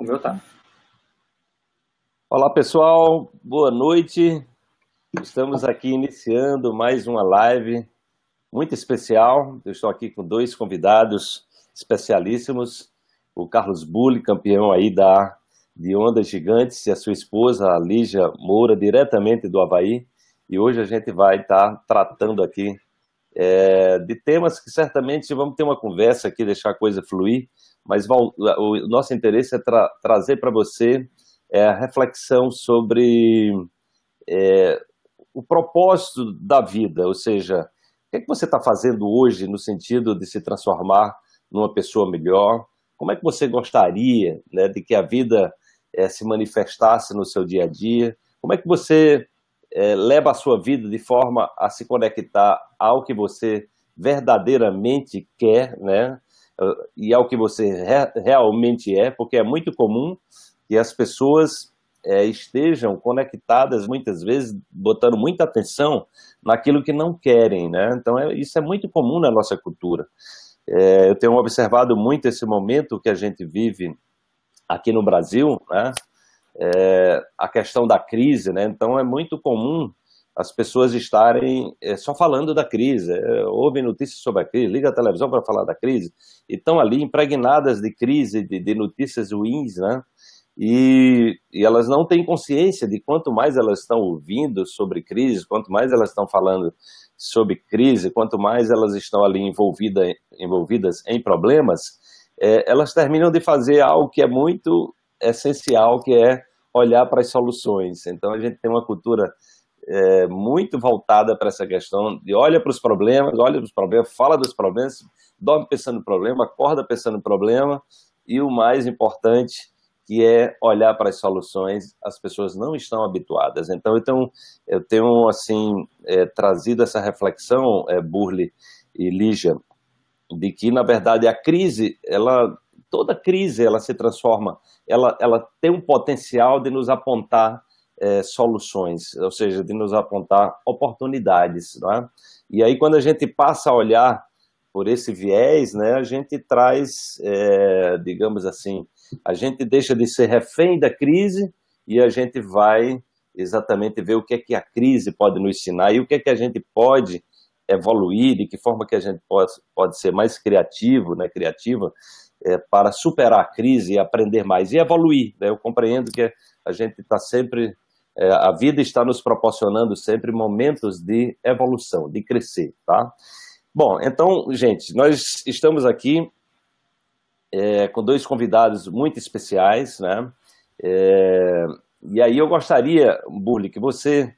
O meu tá. Olá pessoal, boa noite. Estamos aqui iniciando mais uma live muito especial. Eu estou aqui com dois convidados especialíssimos, o Carlos Bulli, campeão aí da de Ondas Gigantes, e a sua esposa, a Lígia Moura, diretamente do Havaí. E hoje a gente vai estar tratando aqui é, de temas que certamente vamos ter uma conversa aqui, deixar a coisa fluir, mas o nosso interesse é tra trazer para você é, a reflexão sobre é, o propósito da vida, ou seja, o que, é que você está fazendo hoje no sentido de se transformar numa pessoa melhor? Como é que você gostaria né, de que a vida é, se manifestasse no seu dia a dia? Como é que você é, leva a sua vida de forma a se conectar ao que você verdadeiramente quer, né? E ao que você re realmente é, porque é muito comum que as pessoas é, estejam conectadas muitas vezes, botando muita atenção naquilo que não querem, né? Então é, isso é muito comum na nossa cultura. É, eu tenho observado muito esse momento que a gente vive aqui no Brasil, né? é, a questão da crise, né? Então é muito comum as pessoas estarem é, só falando da crise, é, ouvem notícias sobre a crise, liga a televisão para falar da crise, e estão ali impregnadas de crise, de, de notícias ruins, né? E, e, elas não têm consciência de quanto mais elas estão ouvindo sobre crise, quanto mais elas estão falando sobre crise, quanto mais elas estão ali envolvida, envolvidas em problemas, é, elas terminam de fazer algo que é muito essencial, que é olhar para as soluções. Então, a gente tem uma cultura é, muito voltada para essa questão de olha para os problemas, olha para os problemas, fala dos problemas, dorme pensando no problema, acorda pensando no problema, e o mais importante, que é olhar para as soluções, as pessoas não estão habituadas. Então, tenho, eu tenho assim, é, trazido essa reflexão, é, Burle e Lígia, de que, na verdade, a crise, ela toda crise ela se transforma, ela, ela tem um potencial de nos apontar é, soluções, ou seja, de nos apontar oportunidades. Não é? E aí, quando a gente passa a olhar por esse viés, né, a gente traz, é, digamos assim, a gente deixa de ser refém da crise e a gente vai exatamente ver o que é que a crise pode nos ensinar e o que é que a gente pode evoluir, de que forma que a gente pode, pode ser mais criativo, né, criativa, é, para superar a crise e aprender mais e evoluir. Né? Eu compreendo que a gente está sempre, a vida está nos proporcionando sempre momentos de evolução, de crescer, tá? Bom, então, gente, nós estamos aqui é, com dois convidados muito especiais, né? É, e aí eu gostaria, Burli, que você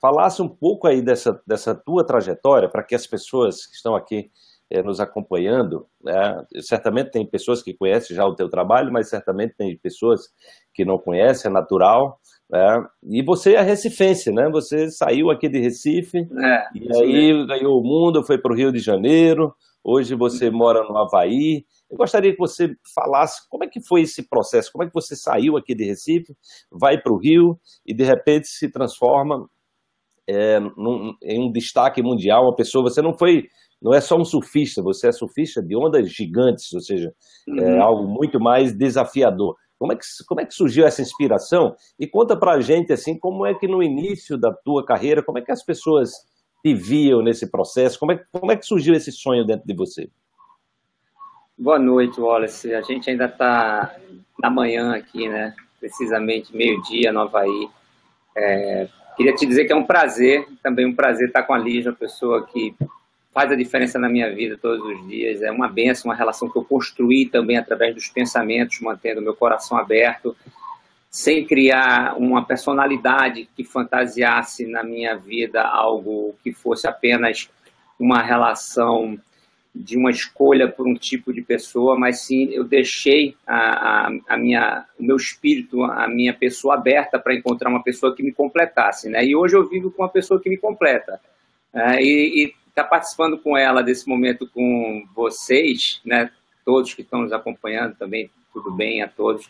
falasse um pouco aí dessa, dessa tua trajetória para que as pessoas que estão aqui é, nos acompanhando, né? certamente tem pessoas que conhecem já o teu trabalho, mas certamente tem pessoas que não conhecem, é natural. Né? E você é recifense, né? Você saiu aqui de Recife, é, e aí ganhou o mundo, foi para o Rio de Janeiro, hoje você mora no Havaí. Eu gostaria que você falasse como é que foi esse processo, como é que você saiu aqui de Recife, vai para o Rio e de repente se transforma é, num, em um destaque mundial, uma pessoa, você não foi não é só um surfista, você é surfista de ondas gigantes, ou seja, é uhum. é algo muito mais desafiador. Como é, que, como é que surgiu essa inspiração? E conta pra gente, assim, como é que no início da tua carreira, como é que as pessoas te viam nesse processo? Como é, como é que surgiu esse sonho dentro de você? Boa noite, Wallace. A gente ainda está na manhã aqui, né? Precisamente meio-dia no Havaí. É, queria te dizer que é um prazer, também um prazer estar com a Lígia, uma pessoa que faz a diferença na minha vida todos os dias. É uma benção, uma relação que eu construí também através dos pensamentos, mantendo meu coração aberto, sem criar uma personalidade que fantasiasse na minha vida algo que fosse apenas uma relação de uma escolha por um tipo de pessoa, mas sim eu deixei a, a, a minha, o meu espírito, a minha pessoa aberta para encontrar uma pessoa que me completasse, né? E hoje eu vivo com uma pessoa que me completa. É, e, e estar tá participando com ela desse momento com vocês, né? Todos que estão nos acompanhando também, tudo bem a todos.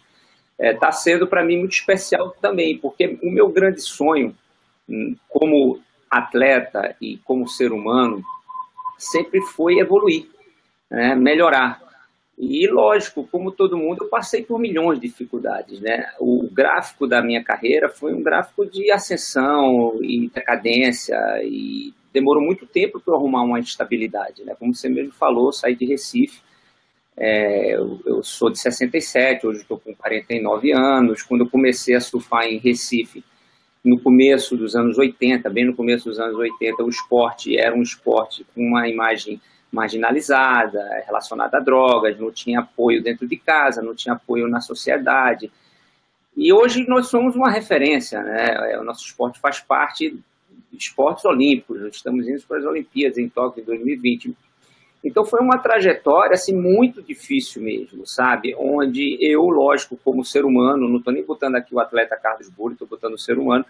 Está é, tá sendo para mim muito especial também, porque o meu grande sonho, hum, como atleta e como ser humano, sempre foi evoluir, né? melhorar. E, lógico, como todo mundo, eu passei por milhões de dificuldades, né? O gráfico da minha carreira foi um gráfico de ascensão e decadência e demorou muito tempo para eu arrumar uma estabilidade, né? Como você mesmo falou, saí de Recife, é, eu, eu, sou de 67, hoje estou com 49 anos. Quando eu comecei a surfar em Recife, no começo dos anos 80, bem no começo dos anos 80, o esporte era um esporte com uma imagem marginalizada, relacionada a drogas, não tinha apoio dentro de casa, não tinha apoio na sociedade. E hoje nós somos uma referência, né? É, o nosso esporte faz parte esportes olímpicos, nós estamos indo para as Olimpíadas em Tóquio em 2020. Então foi uma trajetória assim muito difícil mesmo, sabe? Onde eu, lógico, como ser humano, não estou nem botando aqui o atleta Carlos Bulli, estou botando o ser humano,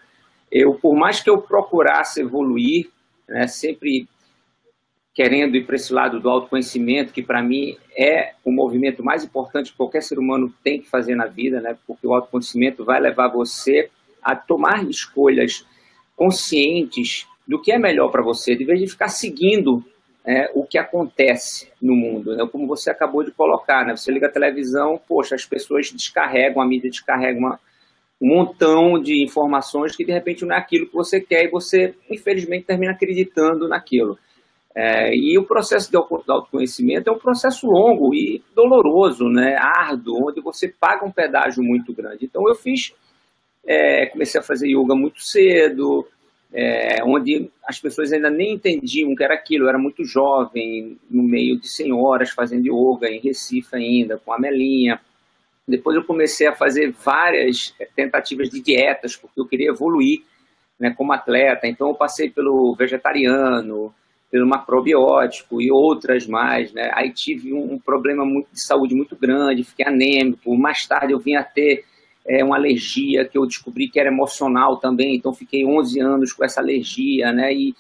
eu, por mais que eu procurasse evoluir, né, sempre querendo ir para esse lado do autoconhecimento, que para mim é o movimento mais importante que qualquer ser humano tem que fazer na vida, né? porque o autoconhecimento vai levar você a tomar escolhas conscientes do que é melhor para você, de vez de ficar seguindo é, o que acontece no mundo, né? como você acabou de colocar. Né? Você liga a televisão, poxa, as pessoas descarregam, a mídia descarrega uma, um montão de informações que de repente não é aquilo que você quer e você, infelizmente, termina acreditando naquilo. É, e o processo de autoconhecimento é um processo longo e doloroso, né, árduo, onde você paga um pedágio muito grande. Então eu fiz, é, comecei a fazer yoga muito cedo, é, onde as pessoas ainda nem entendiam o que era aquilo. Eu era muito jovem, no meio de senhoras fazendo yoga em Recife ainda, com a Melinha. Depois eu comecei a fazer várias tentativas de dietas, porque eu queria evoluir né, como atleta. Então eu passei pelo vegetariano, pelo macrobiótico e outras mais, né? Aí tive um, um, problema muito, de saúde muito grande, fiquei anêmico. Mais tarde eu vim a ter é, uma alergia que eu descobri que era emocional também, então fiquei 11 anos com essa alergia, né? E,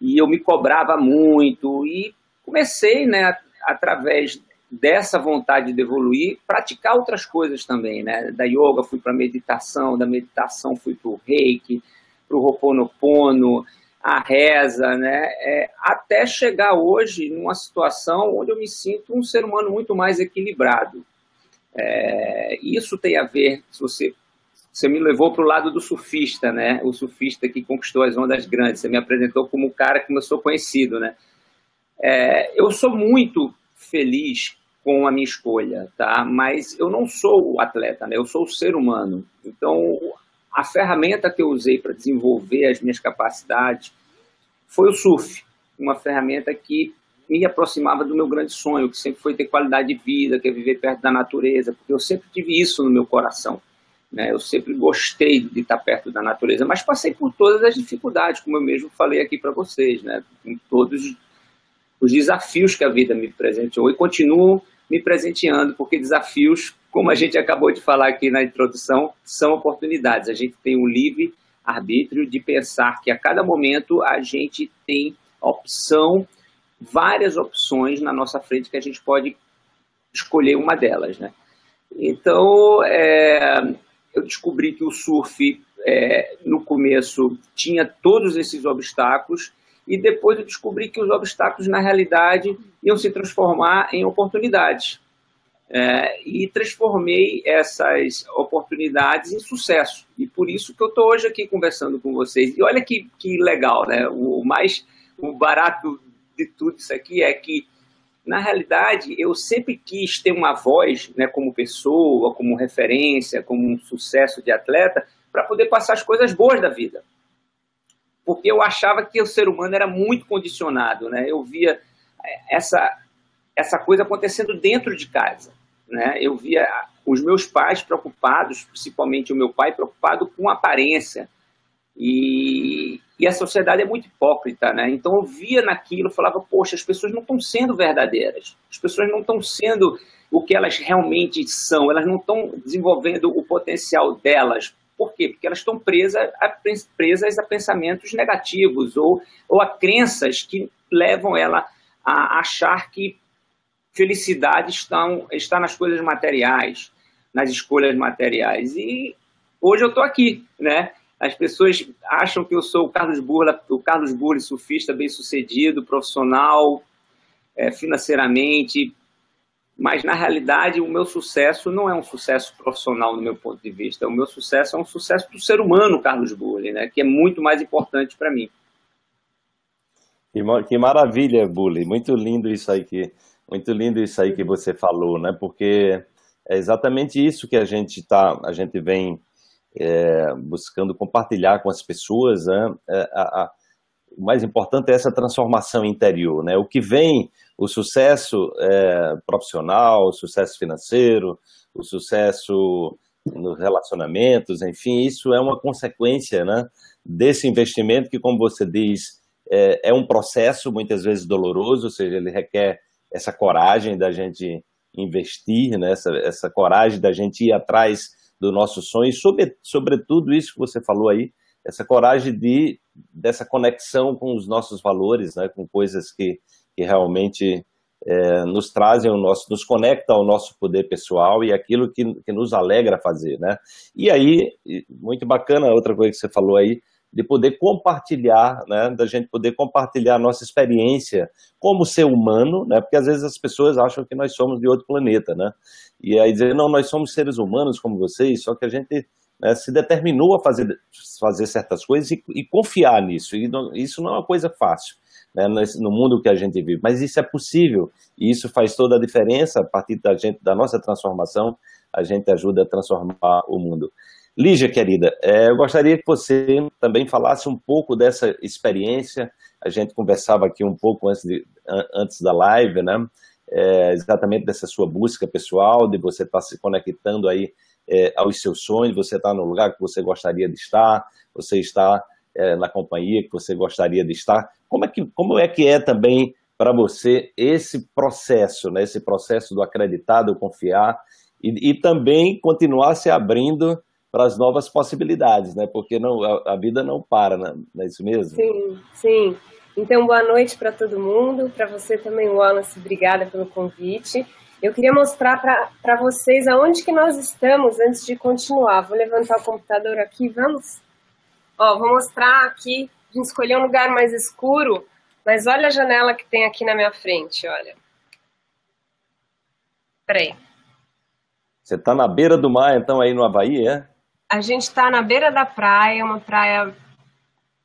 e eu me cobrava muito e comecei, né, através dessa vontade de evoluir, praticar outras coisas também, né? Da yoga fui para meditação, da meditação fui para o reiki, para o ho'oponopono, a reza, né? É, até chegar hoje numa situação onde eu me sinto um ser humano muito mais equilibrado. É, isso tem a ver, se você, você me levou para o lado do surfista, né? O surfista que conquistou as ondas grandes. Você me apresentou como o cara que eu sou conhecido, né? É, eu sou muito feliz com a minha escolha, tá? Mas eu não sou o atleta, né? Eu sou o ser humano. Então, a ferramenta que eu usei para desenvolver as minhas capacidades foi o surf, uma ferramenta que me aproximava do meu grande sonho, que sempre foi ter qualidade de vida, que é viver perto da natureza, porque eu sempre tive isso no meu coração. Né? Eu sempre gostei de estar perto da natureza, mas passei por todas as dificuldades, como eu mesmo falei aqui para vocês, né? com todos os desafios que a vida me presenteou e continuo me presenteando, porque desafios como a gente acabou de falar aqui na introdução, são oportunidades. A gente tem o livre arbítrio de pensar que a cada momento a gente tem opção, várias opções na nossa frente que a gente pode escolher uma delas, né? Então, é, eu descobri que o surf, é, no começo, tinha todos esses obstáculos e depois eu descobri que os obstáculos, na realidade, iam se transformar em oportunidades é, e transformei essas oportunidades em sucesso. E por isso que eu estou hoje aqui conversando com vocês. E olha que, que legal, né? O mais o barato de tudo isso aqui é que, na realidade, eu sempre quis ter uma voz, né, como pessoa, como referência, como um sucesso de atleta, para poder passar as coisas boas da vida. Porque eu achava que o ser humano era muito condicionado, né? Eu via essa essa coisa acontecendo dentro de casa. Né? Eu via os meus pais preocupados, principalmente o meu pai, preocupado com aparência. E, e a sociedade é muito hipócrita, né? Então eu via naquilo, falava, poxa, as pessoas não estão sendo verdadeiras, as pessoas não estão sendo o que elas realmente são, elas não estão desenvolvendo o potencial delas. Por quê? Porque elas estão presas a, presas a pensamentos negativos ou, ou a crenças que levam ela a achar que felicidade estão, está nas coisas materiais, nas escolhas materiais. E hoje eu estou aqui, né? As pessoas acham que eu sou o Carlos Burla, o Carlos Burla, surfista bem-sucedido, profissional, é, financeiramente, mas na realidade o meu sucesso não é um sucesso profissional no meu ponto de vista. O meu sucesso é um sucesso do ser humano, Carlos Bulli, né? que é muito mais importante para mim. Que, que maravilha, Bully. Muito lindo isso aí que muito lindo isso aí que você falou, né? Porque é exatamente isso que a gente tá, a gente vem é, buscando compartilhar com as pessoas. Né? É, a, a, o mais importante é essa transformação interior, né? O que vem, o sucesso é, profissional, o sucesso financeiro, o sucesso nos relacionamentos, enfim, isso é uma consequência, né? Desse investimento que, como você diz, é, é um processo muitas vezes doloroso, ou seja, ele requer essa coragem da gente investir, né? essa, essa coragem da gente ir atrás do nosso sonho, e sobre, sobretudo isso que você falou aí, essa coragem de dessa conexão com os nossos valores, né? com coisas que, que realmente é, nos trazem o nosso, nos conecta ao nosso poder pessoal e aquilo que, que nos alegra fazer, né? E aí, muito bacana outra coisa que você falou aí, de poder compartilhar, né, da gente poder compartilhar a nossa experiência como ser humano, né, porque às vezes as pessoas acham que nós somos de outro planeta, né, e aí dizer, não, nós somos seres humanos como vocês, só que a gente né, se determinou a fazer, fazer certas coisas e, e confiar nisso, e não, isso não é uma coisa fácil, né, no mundo que a gente vive, mas isso é possível, e isso faz toda a diferença, a partir da, gente, da nossa transformação, a gente ajuda a transformar o mundo. Lígia, querida, é, eu gostaria que você também falasse um pouco dessa experiência. A gente conversava aqui um pouco antes, de, antes da live, né? É, exatamente dessa sua busca pessoal, de você estar tá se conectando aí é, aos seus sonhos, você está no lugar que você gostaria de estar, você está é, na companhia que você gostaria de estar. Como é que, como é, que é também para você esse processo, né? esse processo do acreditar, do confiar, e, e também continuar se abrindo para as novas possibilidades, né? Porque não, a, a vida não para, né? não é isso mesmo? Sim, sim. Então, boa noite para todo mundo, para você também, Wallace, obrigada pelo convite. Eu queria mostrar para vocês aonde que nós estamos antes de continuar. Vou levantar o computador aqui, vamos? Ó, vou mostrar aqui, a gente escolheu um lugar mais escuro, mas olha a janela que tem aqui na minha frente, olha. Peraí. Você está na beira do mar, então, aí no Havaí, é? A gente está na beira da praia, uma praia.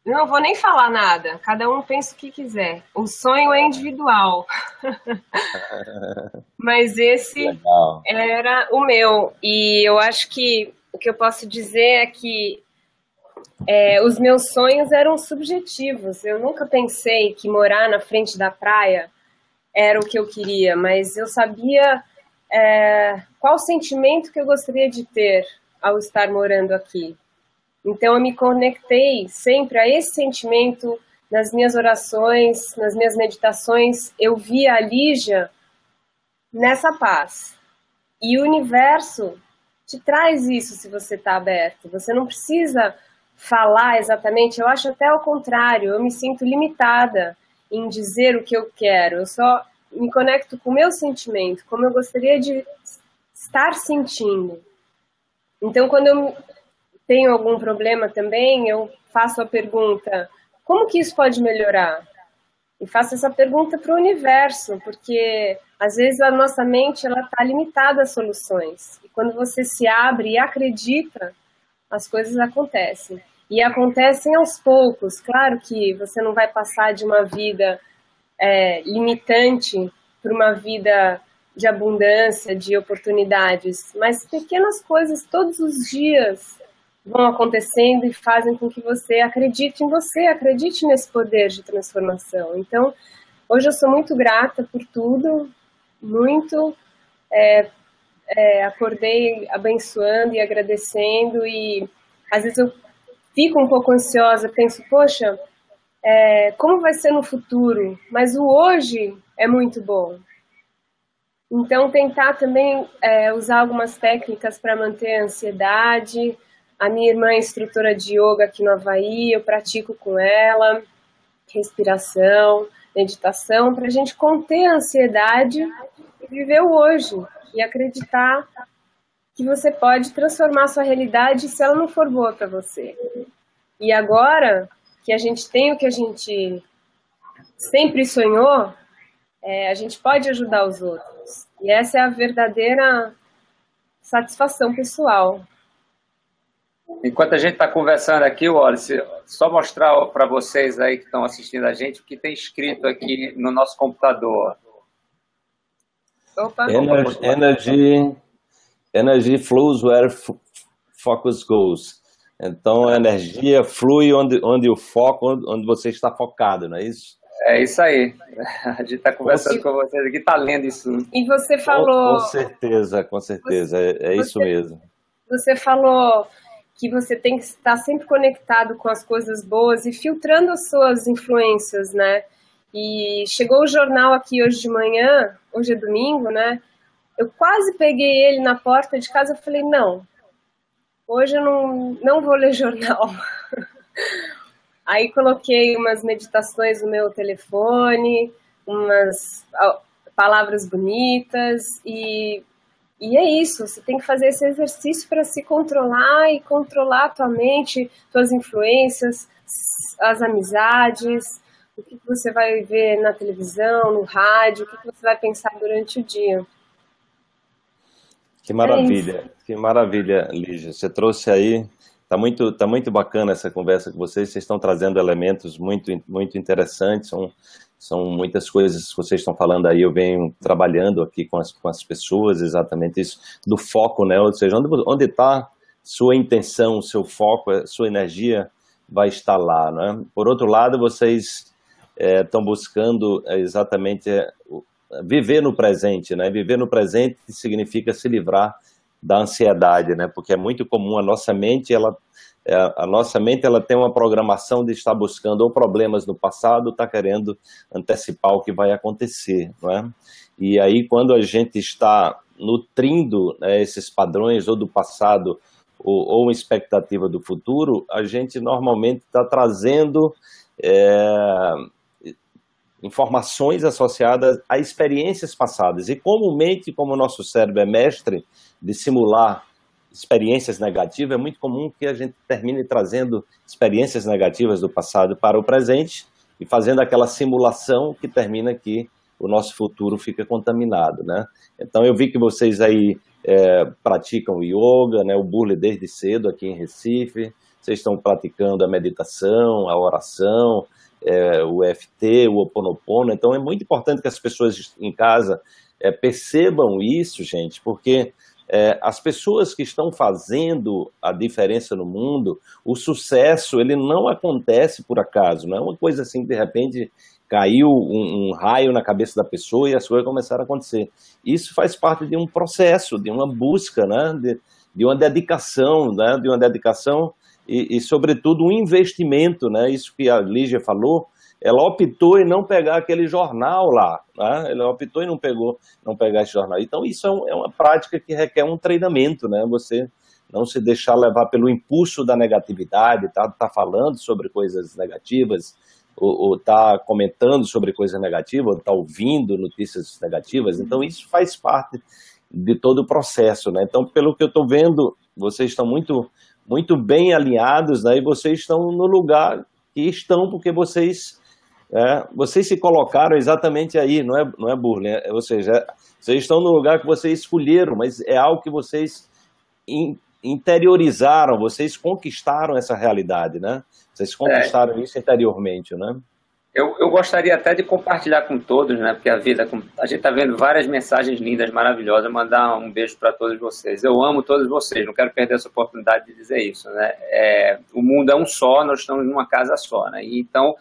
Não vou nem falar nada, cada um pensa o que quiser. O sonho é individual. Mas esse Legal. era o meu. E eu acho que o que eu posso dizer é que é, os meus sonhos eram subjetivos. Eu nunca pensei que morar na frente da praia era o que eu queria, mas eu sabia é, qual sentimento que eu gostaria de ter ao estar morando aqui. Então eu me conectei sempre a esse sentimento nas minhas orações, nas minhas meditações, eu via a Lígia nessa paz. E o universo te traz isso se você está aberto. Você não precisa falar exatamente, eu acho até o contrário, eu me sinto limitada em dizer o que eu quero. Eu só me conecto com o meu sentimento, como eu gostaria de estar sentindo. Então, quando eu tenho algum problema também, eu faço a pergunta: como que isso pode melhorar? E faço essa pergunta para o universo, porque às vezes a nossa mente ela está limitada a soluções. E quando você se abre e acredita, as coisas acontecem. E acontecem aos poucos. Claro que você não vai passar de uma vida é, limitante para uma vida de abundância, de oportunidades, mas pequenas coisas todos os dias vão acontecendo e fazem com que você acredite em você, acredite nesse poder de transformação. Então, hoje eu sou muito grata por tudo, muito. É, é, acordei abençoando e agradecendo e às vezes eu fico um pouco ansiosa, penso, poxa, é, como vai ser no futuro? Mas o hoje é muito bom. Então, tentar também é, usar algumas técnicas para manter a ansiedade. A minha irmã é instrutora de yoga aqui no Havaí, eu pratico com ela, respiração, meditação, para a gente conter a ansiedade e viver o hoje e acreditar que você pode transformar sua realidade se ela não for boa para você. E agora que a gente tem o que a gente sempre sonhou, é, a gente pode ajudar os outros. E essa é a verdadeira satisfação pessoal. Enquanto a gente está conversando aqui, Wallace, só mostrar para vocês aí que estão assistindo a gente o que tem escrito aqui no nosso computador. Opa. Energy, energy, energy flows where focus goes. Então, a energia flui onde, onde o foco, onde você está focado, não é isso? É isso aí. A gente está conversando com vocês aqui, está lendo isso. E você falou. Com, com certeza, com certeza, você, é, é isso você, mesmo. Você falou que você tem que estar sempre conectado com as coisas boas e filtrando as suas influências, né? E chegou o jornal aqui hoje de manhã, hoje é domingo, né? Eu quase peguei ele na porta de casa e falei, não, hoje eu não, não vou ler jornal. Aí coloquei umas meditações no meu telefone, umas palavras bonitas e, e é isso. Você tem que fazer esse exercício para se controlar e controlar a tua mente, tuas influências, as amizades, o que você vai ver na televisão, no rádio, o que você vai pensar durante o dia. Que maravilha, é que maravilha, Lígia. Você trouxe aí, tá muito, tá muito bacana essa conversa com vocês. Vocês estão trazendo elementos muito, muito interessantes. São, são muitas coisas que vocês estão falando aí. Eu venho trabalhando aqui com as, com as pessoas, exatamente isso do foco, né? Ou seja, onde está sua intenção, seu foco, sua energia vai estar lá, né? Por outro lado, vocês estão é, buscando exatamente viver no presente, né? Viver no presente significa se livrar da ansiedade, né? Porque é muito comum a nossa mente, ela é, a nossa mente ela tem uma programação de estar buscando ou problemas no passado, está querendo antecipar o que vai acontecer, não é? E aí quando a gente está nutrindo né, esses padrões ou do passado ou, ou uma expectativa do futuro, a gente normalmente está trazendo é, informações associadas a experiências passadas. E comumente, como o nosso cérebro é mestre de simular experiências negativas, é muito comum que a gente termine trazendo experiências negativas do passado para o presente e fazendo aquela simulação que termina que o nosso futuro fica contaminado, né? Então eu vi que vocês aí é, praticam yoga, né? O Burle desde cedo aqui em Recife, vocês estão praticando a meditação, a oração, é, o EFT, o Oponopono. Então é muito importante que as pessoas em casa é, percebam isso, gente, porque é, as pessoas que estão fazendo a diferença no mundo, o sucesso ele não acontece por acaso, não é uma coisa assim de repente caiu um, um, raio na cabeça da pessoa e as coisas começaram a acontecer. Isso faz parte de um processo, de uma busca, né? de, de uma dedicação, né? de uma dedicação e, e, sobretudo, um investimento, né? Isso que a Lígia falou, ela optou em não pegar aquele jornal lá, né? Ela optou em não pegou, não pegar esse jornal. Então, isso é, um, é uma prática que requer um treinamento, né? Você não se deixar levar pelo impulso da negatividade, tá, tá falando sobre coisas negativas, ou, tá comentando sobre coisas negativas, ou tá ouvindo notícias negativas. Então, isso faz parte de todo o processo, né? Então, pelo que eu estou vendo, vocês estão muito muito bem alinhados, né? E vocês estão no lugar que estão porque vocês é, vocês se colocaram exatamente aí, não é, não é burla, é, ou seja, é, vocês estão no lugar que vocês escolheram, mas é algo que vocês in, interiorizaram, vocês conquistaram essa realidade, né? Vocês conquistaram é. isso interiormente, né? Eu, eu gostaria até de compartilhar com todos, né? Porque a vida, a gente está vendo várias mensagens lindas, maravilhosas. Mandar um beijo para todos vocês. Eu amo todos vocês. Não quero perder essa oportunidade de dizer isso, né? É, o mundo é um só. Nós estamos numa casa só, né? E, então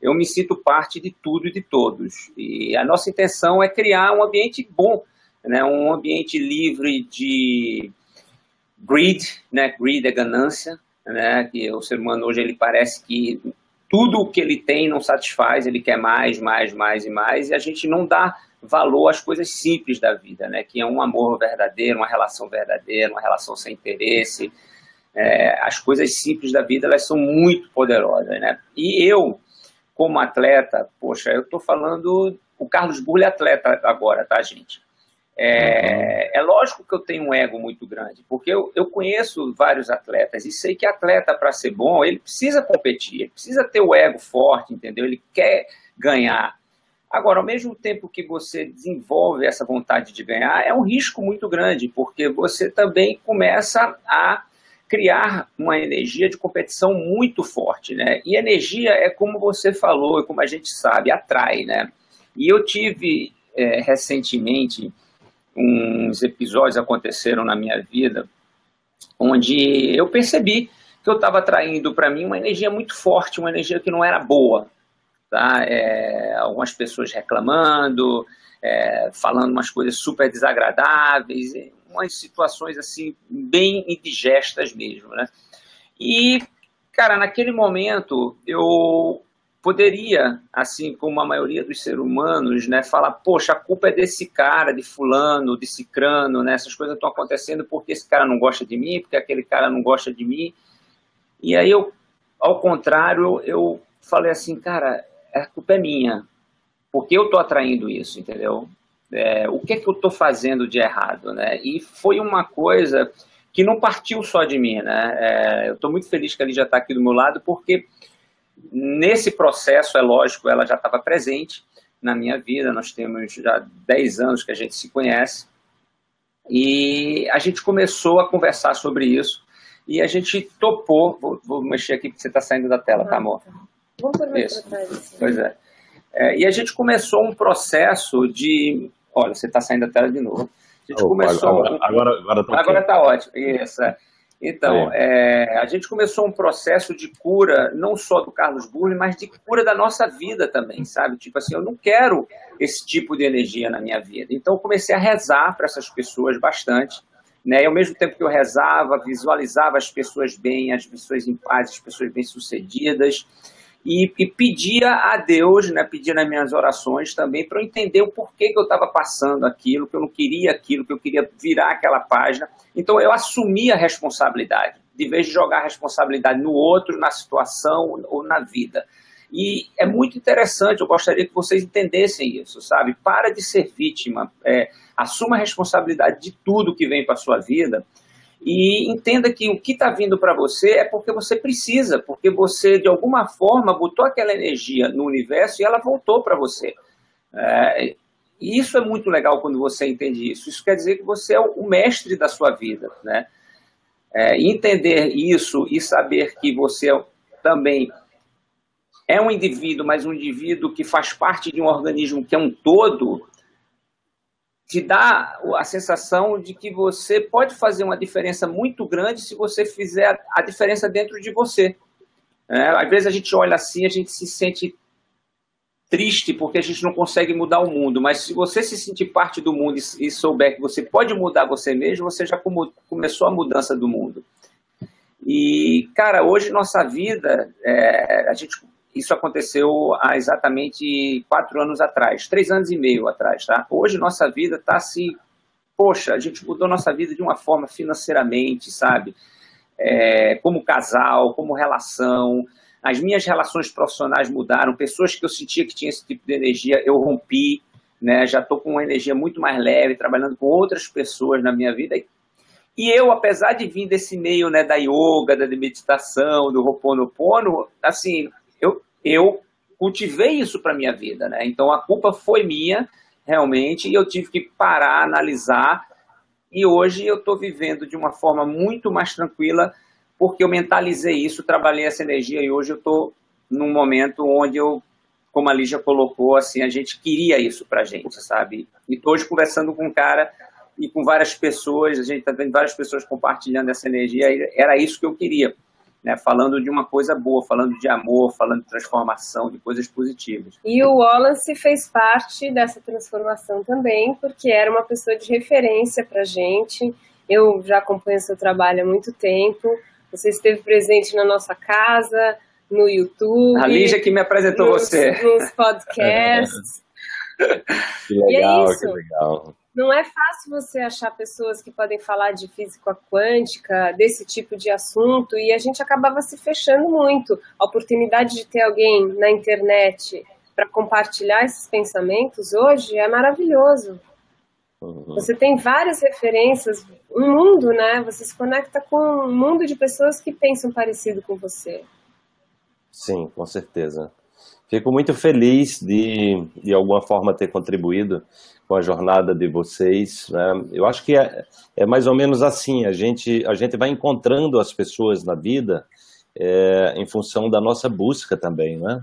eu me sinto parte de tudo e de todos. E a nossa intenção é criar um ambiente bom, né? Um ambiente livre de greed, né? Greed é ganância, né? Que o ser humano hoje ele parece que tudo o que ele tem não satisfaz, ele quer mais, mais, mais e mais, e a gente não dá valor às coisas simples da vida, né? Que é um amor verdadeiro, uma relação verdadeira, uma relação sem interesse. É, as coisas simples da vida elas são muito poderosas, né? E eu, como atleta, poxa, eu estou falando, o Carlos Burle é atleta agora, tá, gente? É, é, lógico que eu tenho um ego muito grande, porque eu, eu conheço vários atletas e sei que atleta, para ser bom, ele precisa competir, ele precisa ter o ego forte, entendeu? Ele quer ganhar. Agora, ao mesmo tempo que você desenvolve essa vontade de ganhar, é um risco muito grande, porque você também começa a criar uma energia de competição muito forte, né? E energia é como você falou, como a gente sabe, atrai, né? E eu tive é, recentemente uns episódios aconteceram na minha vida onde eu percebi que eu estava atraindo para mim uma energia muito forte, uma energia que não era boa, tá? É, algumas pessoas reclamando, é, falando umas coisas super desagradáveis, umas situações assim bem indigestas mesmo, né? E, cara, naquele momento eu poderia, assim como a maioria dos seres humanos, né, falar, poxa, a culpa é desse cara, de fulano, de cicrano, né, essas coisas estão acontecendo porque esse cara não gosta de mim, porque aquele cara não gosta de mim. E aí eu, ao contrário, eu falei assim, cara, a culpa é minha, porque eu estou atraindo isso, entendeu? É, o que é que eu estou fazendo de errado, né? E foi uma coisa que não partiu só de mim, né? É, eu estou muito feliz que ele já está aqui do meu lado, porque nesse processo, é lógico, ela já estava presente na minha vida, nós temos já 10 anos que a gente se conhece, e a gente começou a conversar sobre isso, e a gente topou, vou, vou mexer aqui porque você está saindo da tela, tá, amor? Tá. Vamos por mais Isso. trás. Assim. Pois é. é. E a gente começou um processo de. Olha, você está saindo da tela de novo. A gente oh, começou. Agora, agora, agora, tá agora tá ótimo. Isso. É. Então, é. a gente começou um processo de cura, não só do Carlos Burle, mas de cura da nossa vida também, sabe? Tipo assim, eu não quero esse tipo de energia na minha vida. Então, eu comecei a rezar para essas pessoas bastante. Né? E ao mesmo tempo que eu rezava, visualizava as pessoas bem, as pessoas em paz, as pessoas bem-sucedidas e, e pedia a Deus, né, pedia nas minhas orações também para eu entender o porquê que eu estava passando aquilo, que eu não queria aquilo, que eu queria virar aquela página. Então eu assumi a responsabilidade, de vez de jogar a responsabilidade no outro, na situação ou na vida. E é muito interessante, eu gostaria que vocês entendessem isso, sabe? Para de ser vítima, é, assuma a responsabilidade de tudo que vem para sua vida e entenda que o que está vindo para você é porque você precisa, porque você, de alguma forma, botou aquela energia no universo e ela voltou para você. É, e isso é muito legal quando você entende isso. Isso quer dizer que você é o mestre da sua vida. Né? É, entender isso e saber que você também é um indivíduo, mas um indivíduo que faz parte de um organismo que é um todo, te dá a sensação de que você pode fazer uma diferença muito grande se você fizer a diferença dentro de você. É, às vezes a gente olha assim, a gente se sente triste porque a gente não consegue mudar o mundo, mas se você se sentir parte do mundo e, souber que você pode mudar você mesmo, você já começou a mudança do mundo. E, cara, hoje nossa vida, é, a gente isso aconteceu há exatamente quatro anos atrás, três anos e meio atrás, tá? Hoje nossa vida está se, poxa, a gente mudou nossa vida de uma forma financeiramente, sabe? É, como casal, como relação. As minhas relações profissionais mudaram. Pessoas que eu sentia que tinha esse tipo de energia, eu rompi, né? Já estou com uma energia muito mais leve, trabalhando com outras pessoas na minha vida. E eu, apesar de vir desse meio né, da yoga, da meditação, do Ho'oponopono, assim, eu, eu cultivei isso para minha vida, né? Então a culpa foi minha, realmente, e eu tive que parar, analisar. E hoje eu estou vivendo de uma forma muito mais tranquila, porque eu mentalizei isso, trabalhei essa energia e hoje eu estou num momento onde eu, como a Lígia colocou, assim, a gente queria isso para a gente, sabe? E estou hoje conversando com um cara e com várias pessoas, a gente está vendo várias pessoas compartilhando essa energia, era isso que eu queria né, falando de uma coisa boa, falando de amor, falando de transformação, de coisas positivas. E o Wallace fez parte dessa transformação também, porque era uma pessoa de referência para gente. Eu já acompanho seu trabalho há muito tempo. Você esteve presente na nossa casa, no YouTube. A Lígia que me apresentou nos, você. Nos podcasts. que legal, é que legal. Não é fácil você achar pessoas que podem falar de física quântica, desse tipo de assunto, e a gente acabava se fechando muito. A oportunidade de ter alguém na internet para compartilhar esses pensamentos hoje é maravilhoso. Uhum. Você tem várias referências, um mundo, né? Você se conecta com um mundo de pessoas que pensam parecido com você. Sim, com certeza. Fico muito feliz de, de alguma forma, ter contribuído com a jornada de vocês. Né? Eu acho que é, é, mais ou menos assim: a gente, a gente vai encontrando as pessoas na vida é, em função da nossa busca também. Né?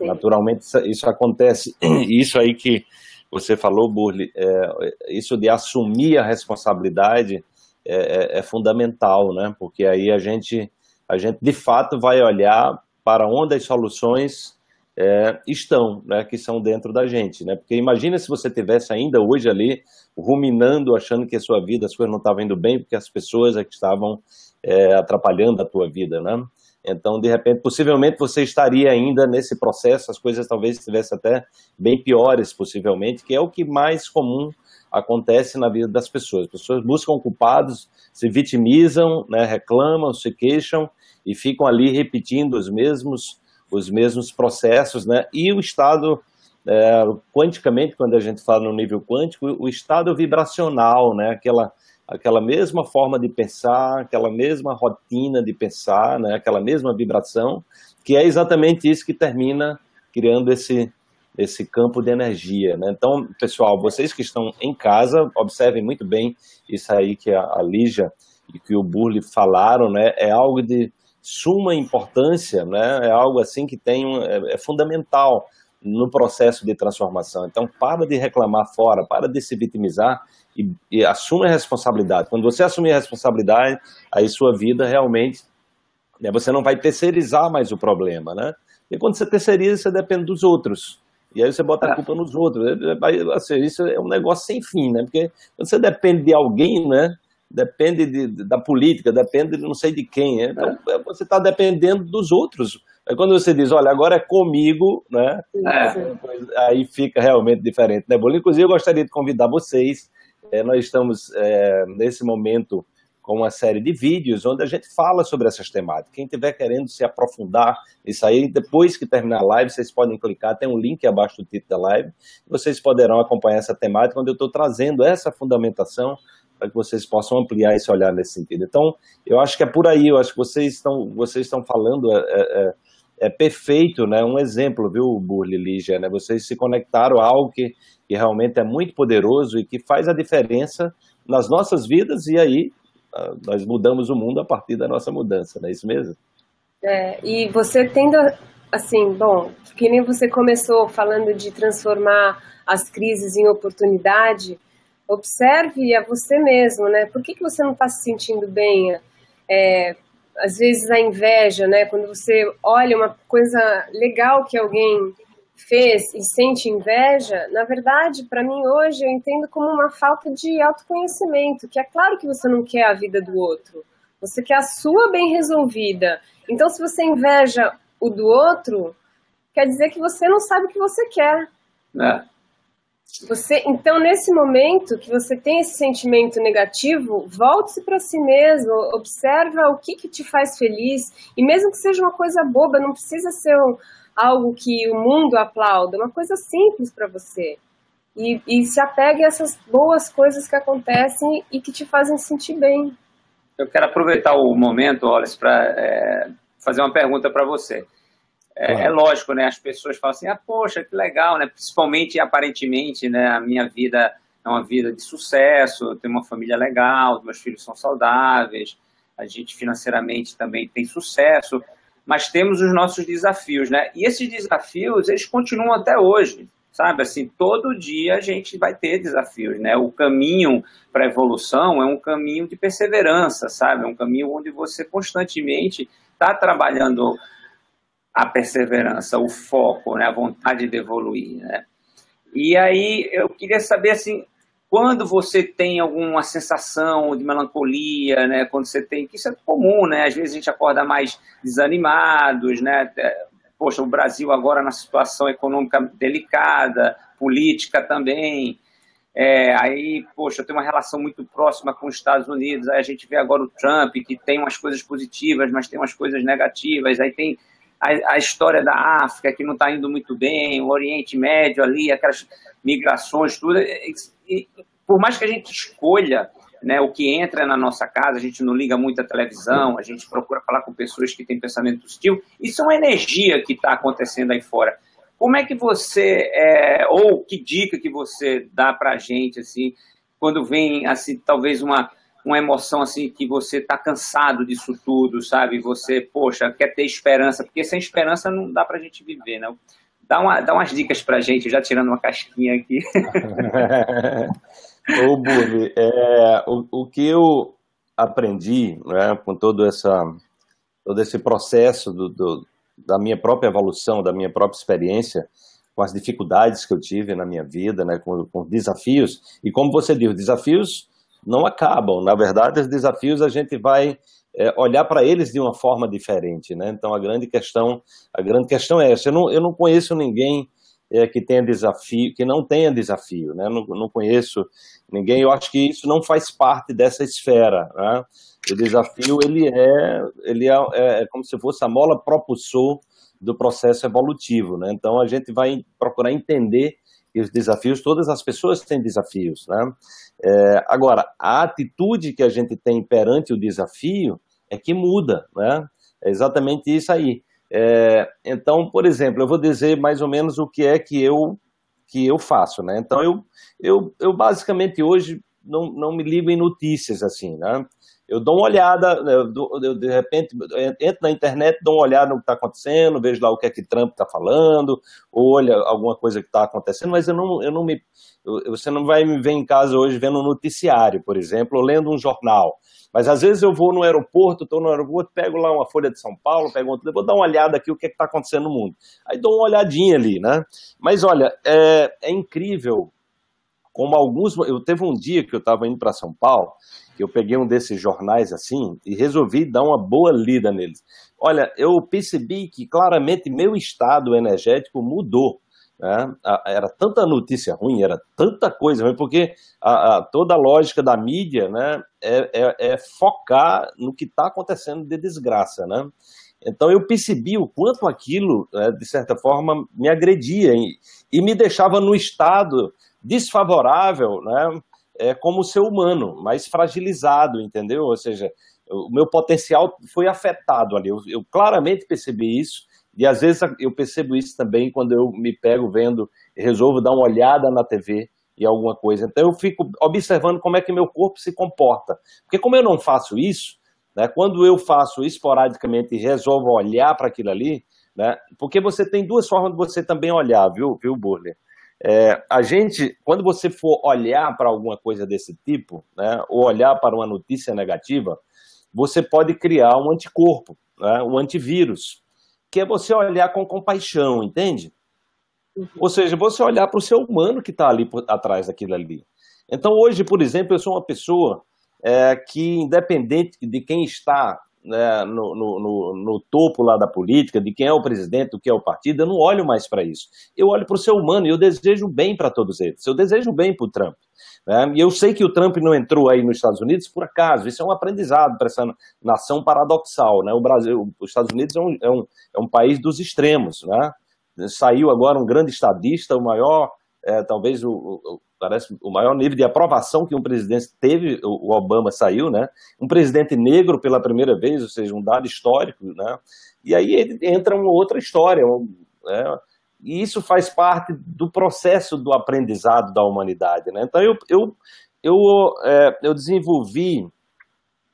Naturalmente, isso acontece. Isso aí que você falou, Burli, é, isso de assumir a responsabilidade é, é, é fundamental, né? porque aí a gente, a gente de fato vai olhar para onde as soluções é, estão, né, que são dentro da gente, né? Porque imagina se você tivesse ainda hoje ali ruminando, achando que a sua vida, as coisas não estavam indo bem, porque as pessoas é que estavam é, atrapalhando a tua vida, né? Então, de repente, possivelmente você estaria ainda nesse processo, as coisas talvez estivessem até bem piores, possivelmente, que é o que mais comum acontece na vida das pessoas. As pessoas buscam culpados, se vitimizam, né, reclamam, se queixam e ficam ali repetindo os mesmos os mesmos processos, né? E o estado é, quanticamente, quando a gente fala no nível quântico, o estado vibracional, né? Aquela aquela mesma forma de pensar, aquela mesma rotina de pensar, né? Aquela mesma vibração, que é exatamente isso que termina criando esse esse campo de energia, né? Então, pessoal, vocês que estão em casa, observem muito bem isso aí que a, Lígia e que o Burle falaram, né? É algo de suma importância, né? É algo assim que tem um, é, é fundamental no processo de transformação. Então, para de reclamar fora, para de se vitimizar e, e assume a responsabilidade. Quando você assumir a responsabilidade, aí sua vida realmente, né, você não vai terceirizar mais o problema, né? E quando você terceiriza, você depende dos outros. E aí você bota a é. culpa nos outros. Assim, isso é um negócio sem fim, né? Porque quando você depende de alguém, né? Depende de, da política, depende de não sei de quem. Né? Então, é. você está dependendo dos outros. Quando você diz, olha, agora é comigo, né? É. Aí fica realmente diferente, né, Bolinho? Inclusive, eu gostaria de convidar vocês. É, nós estamos, é, nesse momento, com uma série de vídeos onde a gente fala sobre essas temáticas. Quem estiver querendo se aprofundar isso aí, depois que terminar a live, vocês podem clicar, tem um link abaixo do título da live, vocês poderão acompanhar essa temática, onde eu estou trazendo essa fundamentação para que vocês possam ampliar esse olhar nesse sentido. Então, eu acho que é por aí, eu acho que vocês estão, vocês estão falando, é, é, é, é perfeito, né? um exemplo, viu, Burli Lígia, né? vocês se conectaram a algo que, que realmente é muito poderoso e que faz a diferença nas nossas vidas e aí ah, nós mudamos o mundo a partir da nossa mudança, não é isso mesmo? É, e você tendo, assim, bom, que nem você começou falando de transformar as crises em oportunidade, observe a você mesmo, né? Por que, que você não está se sentindo bem? É, às vezes a inveja, né? Quando você olha uma coisa legal que alguém fez e sente inveja, na verdade, para mim hoje eu entendo como uma falta de autoconhecimento, que é claro que você não quer a vida do outro, você quer a sua bem resolvida. Então, se você inveja o do outro, quer dizer que você não sabe o que você quer. É. Você, então, nesse momento que você tem esse sentimento negativo, volte-se para si mesmo, observa o que, que te faz feliz, e mesmo que seja uma coisa boba, não precisa ser um, algo que o mundo aplauda, uma coisa simples para você. E, e, se apegue a essas boas coisas que acontecem e que te fazem sentir bem. Eu quero aproveitar o momento, Wallace, para é, fazer uma pergunta para você. É, claro. é, lógico, né? As pessoas falam assim, ah, poxa, que legal, né? Principalmente, aparentemente, né? A minha vida é uma vida de sucesso, eu tenho uma família legal, meus filhos são saudáveis, a gente financeiramente também tem sucesso, mas temos os nossos desafios, né? E esses desafios, eles continuam até hoje, sabe? Assim, todo dia a gente vai ter desafios, né? O caminho para a evolução é um caminho de perseverança, sabe? É um caminho onde você constantemente está trabalhando a perseverança, o foco, né, a vontade de evoluir. Né? E aí eu queria saber assim, quando você tem alguma sensação de melancolia, né, quando você tem, que isso é comum, né, às vezes a gente acorda mais desanimados, né, poxa, o Brasil agora na situação econômica delicada, política também, é, aí, poxa, tem uma relação muito próxima com os Estados Unidos, aí a gente vê agora o Trump, que tem umas coisas positivas, mas tem umas coisas negativas, aí tem a, a história da África, que não está indo muito bem, o Oriente Médio ali, aquelas migrações, tudo. E, e, por mais que a gente escolha né, o que entra na nossa casa, a gente não liga muito à televisão, a gente procura falar com pessoas que têm pensamento positivo, isso é uma energia que está acontecendo aí fora. Como é que você, é, ou que dica que você dá para a gente, assim, quando vem, assim, talvez uma, uma emoção, assim, que você está cansado disso tudo, sabe? Você, poxa, quer ter esperança, porque sem esperança não dá para a gente viver, né? Dá, uma, dá umas dicas para a gente, já tirando uma casquinha aqui. Ô, Burli, é, o, o que eu aprendi né, com todo, essa, todo esse processo do, do, da minha própria evolução, da minha própria experiência, com as dificuldades que eu tive na minha vida, né, com, com desafios, e como você disse, desafios não acabam, na verdade, os desafios a gente vai é, olhar para eles de uma forma diferente, né? Então a grande questão, a grande questão é essa. Eu não, eu não conheço ninguém é, que tenha desafio, que não tenha desafio, né? Não, não conheço ninguém. Eu acho que isso não faz parte dessa esfera. Né? O desafio ele é, ele é, é, é como se fosse a mola propulsor do processo evolutivo, né? Então a gente vai procurar entender que os desafios, todas as pessoas têm desafios, né? É, agora, a atitude que a gente tem perante o desafio é que muda, né? É exatamente isso aí. É, então, por exemplo, eu vou dizer mais ou menos o que é que eu que eu faço, né? Então eu eu, eu basicamente hoje não, não me ligo em notícias assim, né? Eu dou uma olhada, né? eu, eu, de repente entro na internet, dou uma olhada no que está acontecendo, vejo lá o que é que Trump está falando, ou olha alguma coisa que está acontecendo, mas eu não, eu não me, eu, você não vai me ver em casa hoje vendo um noticiário, por exemplo, ou lendo um jornal. Mas às vezes eu vou no aeroporto, estou no aeroporto, pego lá uma folha de São Paulo, pego vou dar uma olhada aqui o que é está acontecendo no mundo. Aí dou uma olhadinha ali, né? Mas olha, é, é incrível como alguns. Eu teve um dia que eu estava indo para São Paulo, que eu peguei um desses jornais assim e resolvi dar uma boa lida neles. Olha, eu percebi que claramente meu estado energético mudou. Né? Era tanta notícia ruim, era tanta coisa porque a, a, toda a lógica da mídia né, é, é, é focar no que está acontecendo de desgraça. Né? Então eu percebi o quanto aquilo, né, de certa forma, me agredia e me deixava no estado desfavorável, né, é, como ser humano, mais fragilizado, entendeu? Ou seja, o meu potencial foi afetado ali. Eu, eu claramente percebi isso e às vezes eu percebo isso também quando eu me pego vendo, resolvo dar uma olhada na TV e alguma coisa. Então eu fico observando como é que meu corpo se comporta. Porque como eu não faço isso, né, quando eu faço esporadicamente e resolvo olhar para aquilo ali, né, porque você tem duas formas de você também olhar, viu, viu Burler? É, a gente, quando você for olhar para alguma coisa desse tipo, né, ou olhar para uma notícia negativa, você pode criar um anticorpo, né, um antivírus que é você olhar com compaixão, entende? Uhum. Ou seja, você olhar para o ser humano que está ali por, atrás daquilo ali. Então, hoje, por exemplo, eu sou uma pessoa é, que, independente de quem está né, no, no, no, no, topo lá da política, de quem é o presidente, do que é o partido, eu não olho mais para isso. Eu olho para o ser humano e eu desejo bem para todos eles. Eu desejo bem para o Trump. Né? E eu sei que o Trump não entrou aí nos Estados Unidos por acaso, isso é um aprendizado para essa nação paradoxal. Né? O Brasil, os Estados Unidos é um, é um, é um país dos extremos. Né? Saiu agora um grande estadista, o maior, é, talvez o, o, parece o maior nível de aprovação que um presidente teve, o, Obama saiu, né? Um presidente negro pela primeira vez, ou seja, um dado histórico, né? E aí entra uma outra história, né? E isso faz parte do processo do aprendizado da humanidade. Né? Então, eu, eu, eu, é, eu desenvolvi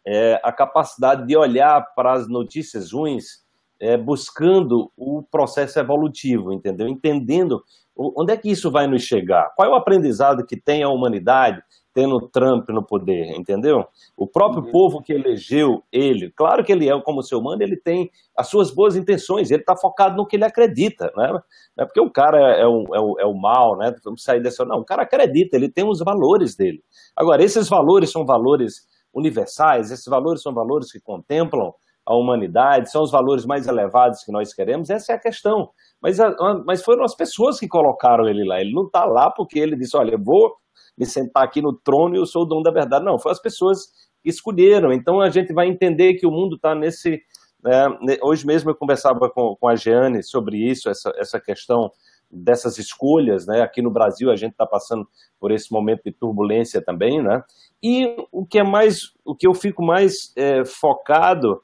é, a capacidade de olhar para as notícias ruins é, buscando o processo evolutivo, entendeu? Entendendo onde é que isso vai nos chegar. Qual é o aprendizado que tem a humanidade tendo Trump no poder, entendeu? O próprio uhum. povo que elegeu ele, claro que ele é como ser humano, ele tem as suas boas intenções, ele está focado no que ele acredita, né? Não é porque o cara é o, é o, é o mal, né? Vamos sair dessa. Não, o cara acredita, ele tem os valores dele. Agora, esses valores são valores universais, esses valores são valores que contemplam a humanidade, são os valores mais elevados que nós queremos, essa é a questão. Mas, mas foram as pessoas que colocaram ele lá. Ele não está lá porque ele disse: olha, eu vou me sentar aqui no trono e eu sou o dono da verdade. Não, foi as pessoas que escolheram. Então a gente vai entender que o mundo está nesse. Né, hoje mesmo eu conversava com, com a Jeane sobre isso, essa, essa questão dessas escolhas, né? Aqui no Brasil a gente está passando por esse momento de turbulência também, né? E o que é mais, o que eu fico mais é, focado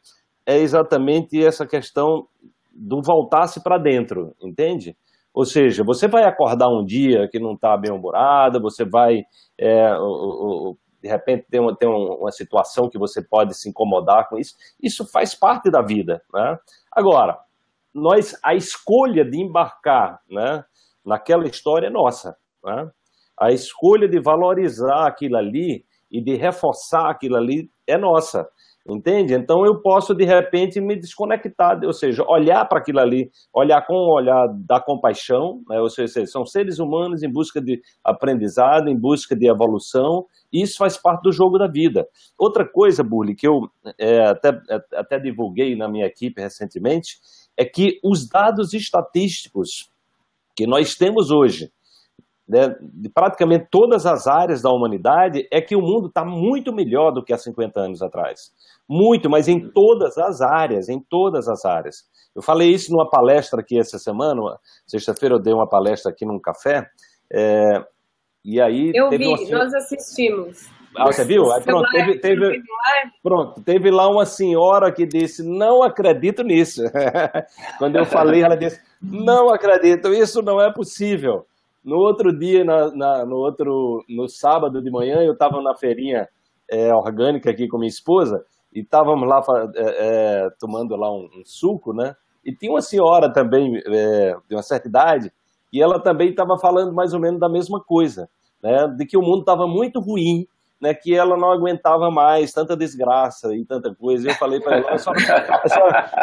é exatamente essa questão do voltar-se para dentro, entende? Ou seja, você vai acordar um dia que não está bem humorado, você vai, é, de repente, ter, uma, ter uma situação que você pode se incomodar com isso. Isso faz parte da vida. Né? Agora, nós, a escolha de embarcar né, naquela história é nossa. Né? A escolha de valorizar aquilo ali e de reforçar aquilo ali é nossa. Entende? Então eu posso de repente me desconectar, ou seja, olhar para aquilo ali, olhar com o olhar da compaixão, né? ou seja, são seres humanos em busca de aprendizado, em busca de evolução, e isso faz parte do jogo da vida. Outra coisa, Burli, que eu é, até, até divulguei na minha equipe recentemente, é que os dados estatísticos que nós temos hoje, né, de praticamente todas as áreas da humanidade, é que o mundo está muito melhor do que há 50 anos atrás. Muito, mas em todas as áreas, em todas as áreas. Eu falei isso numa palestra aqui essa semana, sexta-feira eu dei uma palestra aqui num café, é, e aí... Eu vi, uma... nós assistimos. Ah, você viu? Aí, pronto, teve, teve, pronto, teve lá uma senhora que disse, não acredito nisso. Quando eu falei, ela disse, não acredito, isso não é possível. No outro dia, na, na, no outro, no sábado de manhã, eu estava na feirinha é, orgânica aqui com minha esposa e estávamos lá é, é, tomando lá um, um, suco, né? E tinha uma senhora também é, de uma certa idade e ela também estava falando mais ou menos da mesma coisa, né? De que o mundo estava muito ruim, né, que ela não aguentava mais tanta desgraça e tanta coisa. Eu falei para ela,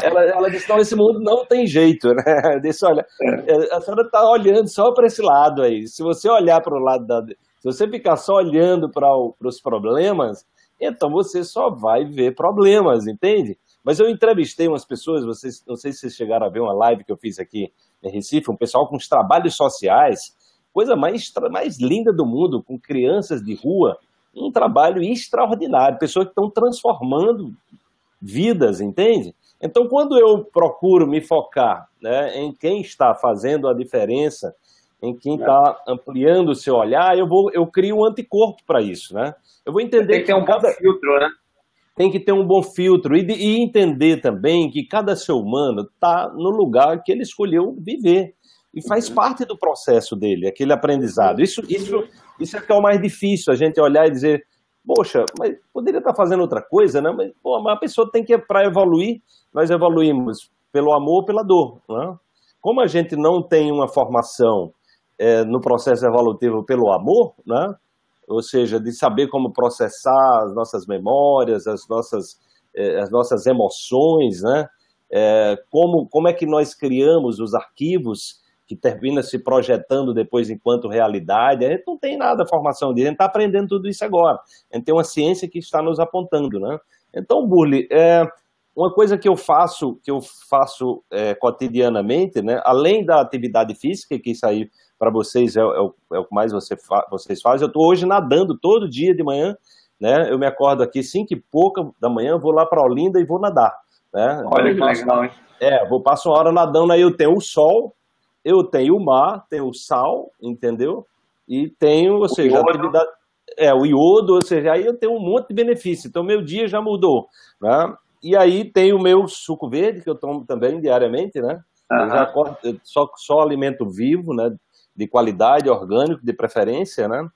ela, ela disse, não, esse mundo não tem jeito, né? Eu disse, olha, é, a senhora está olhando só para esse lado aí. Se você olhar para o lado da... Se você ficar só olhando para os problemas, então você só vai ver problemas, entende? Mas eu entrevistei umas pessoas, vocês, não sei se vocês chegaram a ver uma live que eu fiz aqui em Recife, um pessoal com os trabalhos sociais, coisa mais, mais linda do mundo, com crianças de rua, um trabalho extraordinário, pessoas que estão transformando vidas, entende? Então, quando eu procuro me focar né, em quem está fazendo a diferença, em quem está ampliando o seu olhar, eu vou, eu crio um anticorpo para isso, né? Eu vou entender tem que ter um cada... bom filtro, né? Tem que ter um bom filtro e, e entender também que cada ser humano está no lugar que ele escolheu viver e faz uhum. parte do processo dele, aquele aprendizado. Isso, isso, isso é que é o mais difícil, a gente olhar e dizer, poxa, mas poderia estar fazendo outra coisa, né? Mas, pô, mas a pessoa tem que, para evoluir, nós evoluímos pelo amor ou pela dor, né? Como a gente não tem uma formação é, no processo evolutivo pelo amor, né? Ou seja, de saber como processar as nossas memórias, as nossas, é, as nossas emoções, né? É, como, como é que nós criamos os arquivos que termina se projetando depois enquanto realidade. A gente não tem nada a formação disso, a gente está aprendendo tudo isso agora. A gente tem uma ciência que está nos apontando, né? Então, Burli, é, uma coisa que eu faço, que eu faço é, cotidianamente, né? Além da atividade física, que isso aí para vocês é, é, o, é, o, que mais você fa vocês fazem, eu estou hoje nadando todo dia de manhã, né? Eu me acordo aqui cinco e pouca da manhã, vou lá para Olinda e vou nadar. Né? Olha que legal, hein? É, vou passar uma hora nadando, aí eu tenho o sol, eu tenho o mar, tenho o sal, entendeu? E tenho, ou seja, a atividade. É, o iodo, ou seja, aí eu tenho um monte de benefício. Então, meu dia já mudou, né? E aí tem o meu suco verde, que eu tomo também diariamente, né? Uhum. Corto, só, só alimento vivo, né? De qualidade, orgânico, de preferência, né?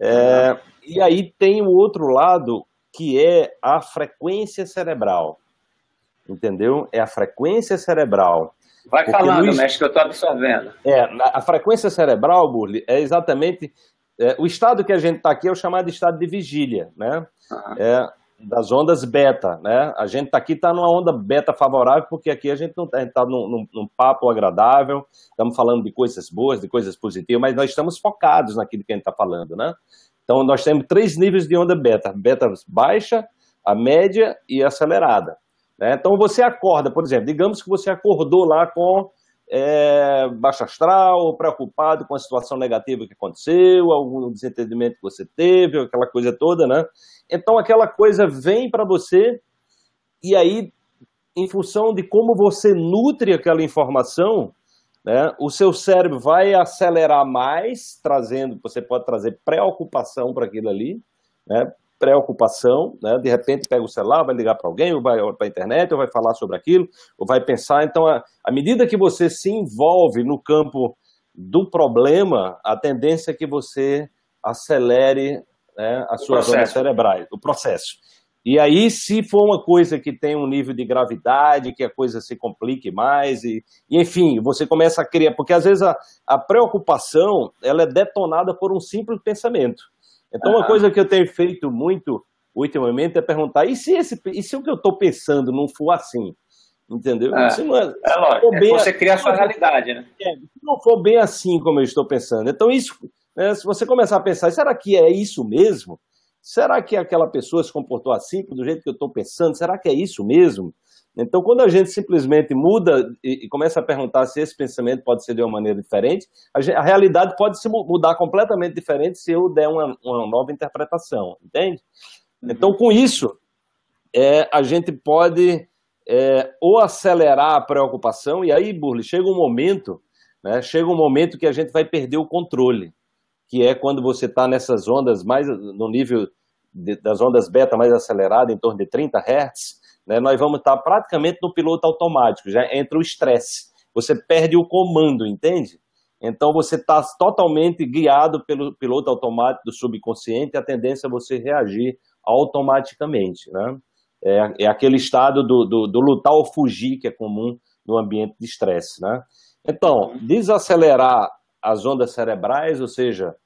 É, uhum. E aí tem o outro lado, que é a frequência cerebral. Entendeu? É a frequência cerebral. Vai Porque falando, no... mestre, que eu estou absorvendo. É, a frequência cerebral, Burli, é exatamente. É, o estado que a gente está aqui é o chamado estado de vigília, né? Uhum. É, das ondas beta, né? A gente está aqui está numa onda beta favorável porque aqui a gente não está tá num, num, num, papo agradável, estamos falando de coisas boas, de coisas positivas, mas nós estamos focados naquilo que a gente está falando, né? Então nós temos três níveis de onda beta: beta baixa, a média e a acelerada. Né? Então você acorda, por exemplo, digamos que você acordou lá com é, baixo astral, preocupado com a situação negativa que aconteceu, algum desentendimento que você teve, aquela coisa toda, né? Então aquela coisa vem para você e aí, em função de como você nutre aquela informação, né, o seu cérebro vai acelerar mais, trazendo, você pode trazer preocupação para aquilo ali, né? Preocupação, né? de repente pega o celular, vai ligar para alguém, ou vai para a internet, ou vai falar sobre aquilo, ou vai pensar. Então, à medida que você se envolve no campo do problema, a tendência é que você acelere né, as suas ondas cerebrais, o processo. E aí, se for uma coisa que tem um nível de gravidade, que a coisa se complique mais, e, e enfim, você começa a criar, porque às vezes a, a, preocupação ela é detonada por um simples pensamento. Então, uma coisa que eu tenho feito muito ultimamente é perguntar: e se, esse, e se o que eu estou pensando não for assim? Entendeu? É, se não é, é lógico, é você cria a sua realidade, né? É, se não for bem assim como eu estou pensando. Então, isso, né, se você começar a pensar, será que é isso mesmo? Será que aquela pessoa se comportou assim, do jeito que eu estou pensando? Será que é isso mesmo? Então, quando a gente simplesmente muda e, e, começa a perguntar se esse pensamento pode ser de uma maneira diferente, a, gente, a realidade pode se mudar completamente diferente se eu der uma, uma nova interpretação, entende? Uhum. Então, com isso, é, a gente pode é, ou acelerar a preocupação, e aí, Burle, chega um momento, né, chega um momento que a gente vai perder o controle, que é quando você está nessas ondas mais no nível de, das ondas beta mais acelerada, em torno de 30 Hz, né, nós vamos estar praticamente no piloto automático, já entra o estresse. Você perde o comando, entende? Então você está totalmente guiado pelo piloto automático do subconsciente, a tendência é você reagir automaticamente, né? É, é aquele estado do, do, do, lutar ou fugir que é comum no ambiente de estresse, né? Então, desacelerar as ondas cerebrais, ou seja,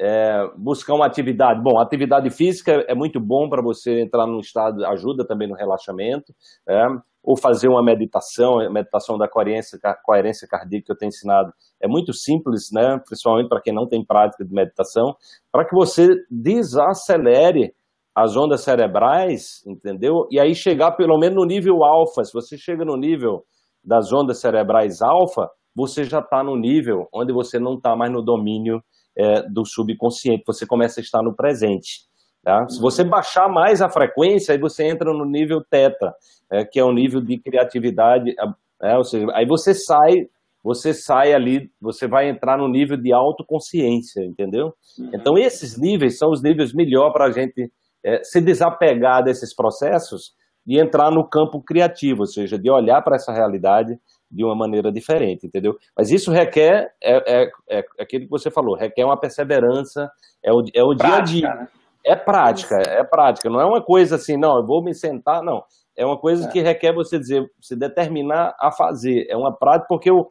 é, buscar uma atividade. Bom, atividade física é muito bom para você entrar num estado, ajuda também no relaxamento, é, ou fazer uma meditação, meditação da coerência, coerência cardíaca que eu tenho ensinado. É muito simples, né, principalmente para quem não tem prática de meditação, para que você desacelere as ondas cerebrais, entendeu? E aí chegar pelo menos no nível alfa. Se você chega no nível das ondas cerebrais alfa, você já está no nível onde você não está mais no domínio é, do subconsciente, você começa a estar no presente. Tá? Se você baixar mais a frequência, aí você entra no nível teta, é, que é o nível de criatividade, é, ou seja, aí você sai, você sai ali, você vai entrar no nível de autoconsciência, entendeu? Então esses níveis são os níveis melhor para a gente é, se desapegar desses processos e entrar no campo criativo, ou seja, de olhar para essa realidade de uma maneira diferente, entendeu? Mas isso requer, é, é, é aquilo que você falou, requer uma perseverança, é o, é o prática, dia a dia. Né? É prática, é prática, não é uma coisa assim, não, eu vou me sentar, não. É uma coisa é. que requer você dizer, se determinar a fazer. É uma prática, porque o,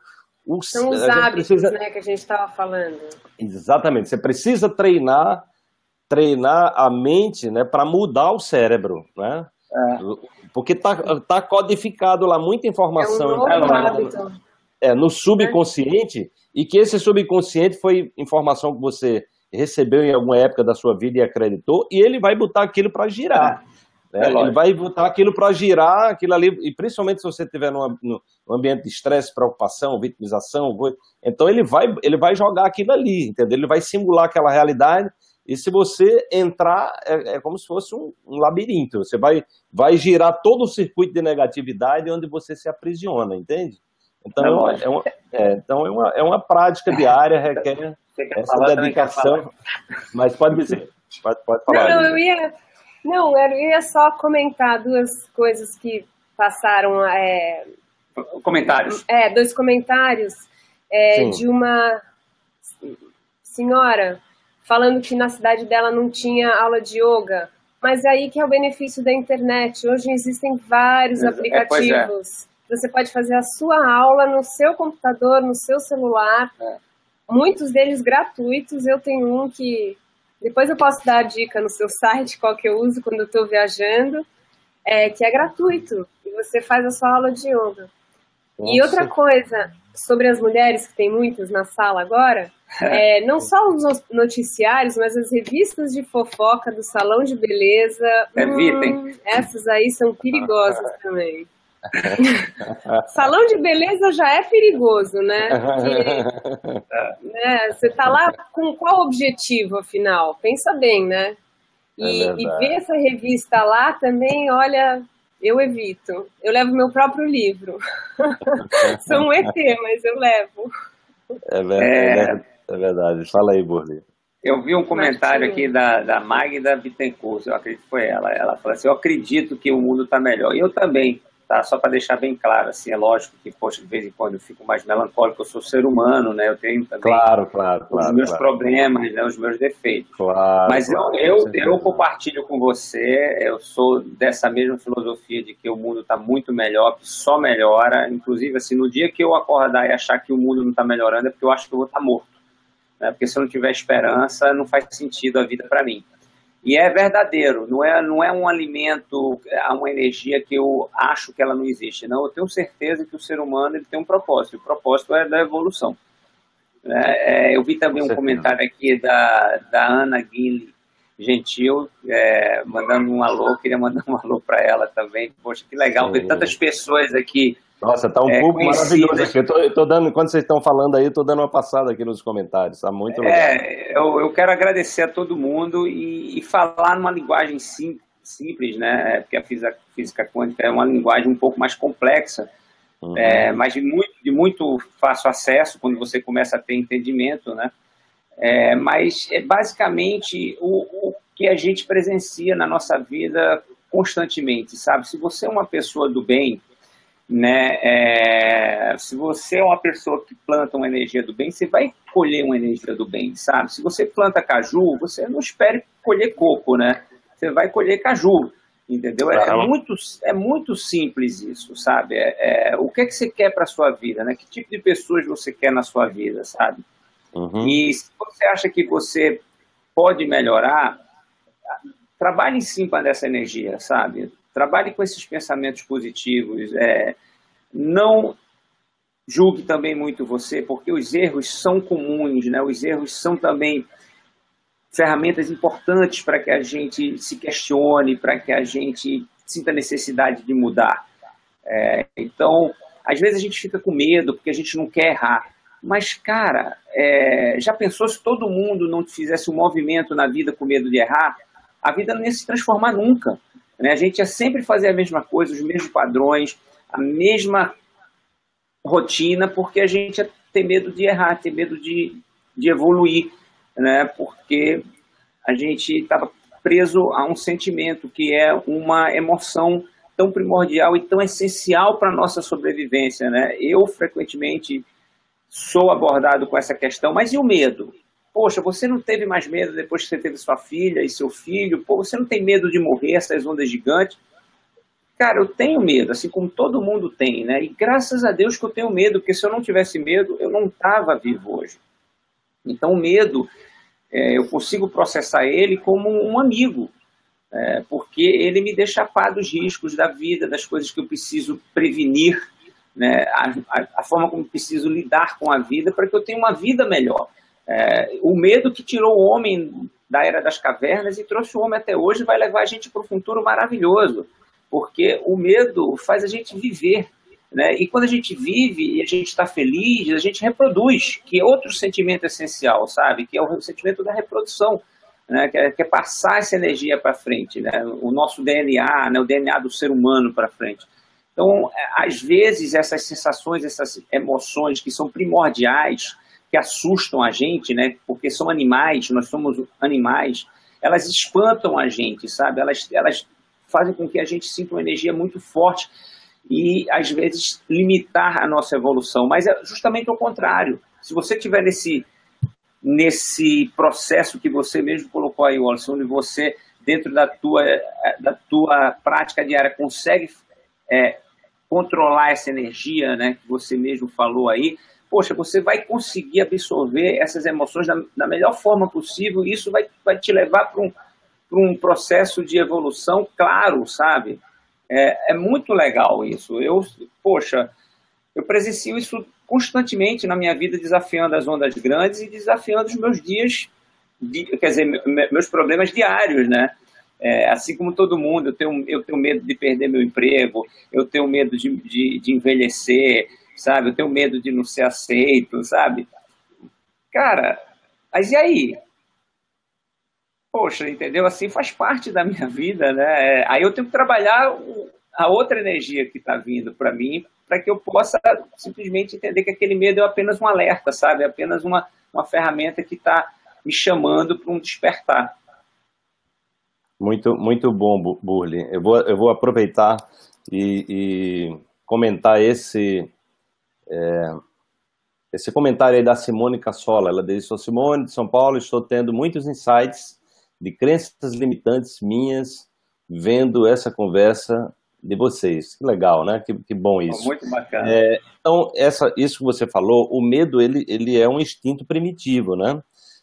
o São os hábitos precisa... né, que a gente estava falando. Exatamente, você precisa treinar treinar a mente né, para mudar o cérebro, né? É. Porque tá, tá codificado lá muita informação é, um é, no subconsciente e que esse subconsciente foi informação que você recebeu em alguma época da sua vida e acreditou e ele vai botar aquilo para girar. É. Né? É ele vai botar aquilo para girar, aquilo ali, e principalmente se você estiver num, num ambiente de estresse, preocupação, vitimização, então ele vai, ele vai jogar aquilo ali, entendeu? Ele vai simular aquela realidade e se você entrar, é, é como se fosse um, um, labirinto. Você vai, vai girar todo o circuito de negatividade onde você se aprisiona, entende? Então, é, uma, é uma, é, então é, uma, é uma prática diária, requer essa falar, dedicação. Mas pode dizer, pode, pode falar. Não, não, eu ia, não, eu ia só comentar duas coisas que passaram. É, comentários. É, dois comentários é, de uma senhora falando que na cidade dela não tinha aula de yoga. Mas é aí que é o benefício da internet. Hoje existem vários é, é. aplicativos. É, é. Você pode fazer a sua aula no seu computador, no seu celular. É. Muitos deles gratuitos. Eu tenho um que depois eu posso dar a dica no seu site qual que eu uso quando eu estou viajando, é, que é gratuito. E você faz a sua aula de yoga. Nossa. E outra coisa sobre as mulheres, que tem muitas na sala agora, é, não só os noticiários, mas as revistas de fofoca do salão de beleza. Evitem. Hum, essas aí são perigosas também. salão de beleza já é perigoso, né? Porque, né? Você tá lá com qual objetivo, afinal? Pensa bem, né? E, é e ver essa revista lá também, olha, eu evito. Eu levo meu próprio livro. Sou um ET, mas eu levo. É verdade, é... é verdade. Fala aí, Burli. Eu vi um comentário aqui da, da Magda Bittencourt, eu acredito que foi ela. Ela falou assim: Eu acredito que o mundo está melhor. E eu também. Tá? Só para deixar bem claro, assim, é lógico que, poxa, de vez em quando eu fico mais melancólico, eu sou ser humano, né? Eu tenho também claro, claro, os claro, meus claro. problemas, né? os meus defeitos. Claro, Mas claro, eu, eu, eu compartilho com você, eu sou dessa mesma filosofia de que o mundo está muito melhor, que só melhora. Inclusive, assim, no dia que eu acordar e achar que o mundo não está melhorando, é porque eu acho que eu vou estar tá morto. Né? Porque se eu não tiver esperança, não faz sentido a vida para mim. E é verdadeiro, não é, não é um alimento, é uma energia que eu acho que ela não existe. Não, eu tenho certeza que o ser humano ele tem um propósito. O propósito é da evolução. É, é, eu vi também um comentário aqui da, da Ana Guinle Gentil, é, mandando um alô, queria mandar um alô para ela também. Poxa, que legal ver tantas pessoas aqui nossa, tá um é, público maravilhoso aqui. Eu tô, eu tô, dando, enquanto vocês estão falando aí, eu tô dando uma passada aqui nos comentários. Tá muito legal. É, eu, eu quero agradecer a todo mundo e, e falar numa linguagem sim, simples, né? É, porque a física, física quântica é uma linguagem um pouco mais complexa, uhum. é, mas de muito, de muito fácil acesso quando você começa a ter entendimento, né? É, mas é basicamente o, o que a gente presencia na nossa vida constantemente, sabe? Se você é uma pessoa do bem, né? É, se você é uma pessoa que planta uma energia do bem, você vai colher uma energia do bem, sabe? Se você planta caju, você não espere colher coco, né? Você vai colher caju, entendeu? É, é muito, é muito simples isso, sabe? É, é o que é que você quer para sua vida, né? Que tipo de pessoas você quer na sua vida, sabe? Uhum. E se você acha que você pode melhorar, trabalhe em cima dessa energia, sabe? Trabalhe com esses pensamentos positivos. É, não julgue também muito você, porque os erros são comuns, né? Os erros são também ferramentas importantes para que a gente se questione, para que a gente sinta necessidade de mudar. É, então, às vezes a gente fica com medo porque a gente não quer errar. Mas, cara, é, já pensou se todo mundo não fizesse um movimento na vida com medo de errar? A vida não ia se transformar nunca. Né? A gente ia sempre fazer a mesma coisa, os mesmos padrões, a mesma rotina, porque a gente ia ter medo de errar, ter medo de, de evoluir, né? porque a gente estava preso a um sentimento que é uma emoção tão primordial e tão essencial para a nossa sobrevivência. Né? Eu, frequentemente, sou abordado com essa questão, mas e o medo? Poxa, você não teve mais medo depois que você teve sua filha e seu filho? Pô, você não tem medo de morrer, essas ondas gigantes? Cara, eu tenho medo, assim como todo mundo tem, né? E graças a Deus que eu tenho medo, porque se eu não tivesse medo, eu não estava vivo hoje. Então, o medo, é, eu consigo processar ele como um amigo, é, porque ele me deixa a par dos riscos da vida, das coisas que eu preciso prevenir, né? a, a, a forma como eu preciso lidar com a vida para que eu tenha uma vida melhor. É, o medo que tirou o homem da era das cavernas e trouxe o homem até hoje vai levar a gente para um futuro maravilhoso, porque o medo faz a gente viver. Né? E quando a gente vive e a gente está feliz, a gente reproduz, que é outro sentimento essencial, sabe? Que é o sentimento da reprodução, né? que, é, que é passar essa energia para frente, né? o nosso DNA, né? o DNA do ser humano para frente. Então, é, às vezes, essas sensações, essas emoções que são primordiais, que assustam a gente, né? Porque são animais, nós somos animais, elas espantam a gente, sabe? Elas, elas fazem com que a gente sinta uma energia muito forte e, às vezes, limitar a nossa evolução. Mas é justamente o contrário. Se você estiver nesse, nesse processo que você mesmo colocou aí, Wallace, onde você, dentro da tua, da tua prática diária, consegue é, controlar essa energia, né, que você mesmo falou aí, poxa, você vai conseguir absorver essas emoções da, da melhor forma possível e isso vai, vai te levar para um, um processo de evolução claro, sabe? É, é muito legal isso. Eu, poxa, eu presencio isso constantemente na minha vida, desafiando as ondas grandes e desafiando os meus dias, quer dizer, meus problemas diários, né? É, assim como todo mundo, eu tenho, eu tenho medo de perder meu emprego, eu tenho medo de, de, de envelhecer, sabe? Eu tenho medo de não ser aceito, sabe? Cara, mas e aí? Poxa, entendeu? Assim faz parte da minha vida, né? Aí eu tenho que trabalhar a outra energia que está vindo para mim, para que eu possa simplesmente entender que aquele medo é apenas um alerta, sabe? É apenas uma, uma ferramenta que está me chamando para um despertar. Muito, muito bom, Burli. Eu vou, eu vou aproveitar e, e comentar esse, é, esse comentário aí da Simone Cassola. Ela disse: Sou Simone de São Paulo, estou tendo muitos insights de crenças limitantes minhas vendo essa conversa de vocês. Que legal, né? Que, que bom isso. Muito bacana. É, então, essa, isso que você falou, o medo ele, ele é um instinto primitivo, né?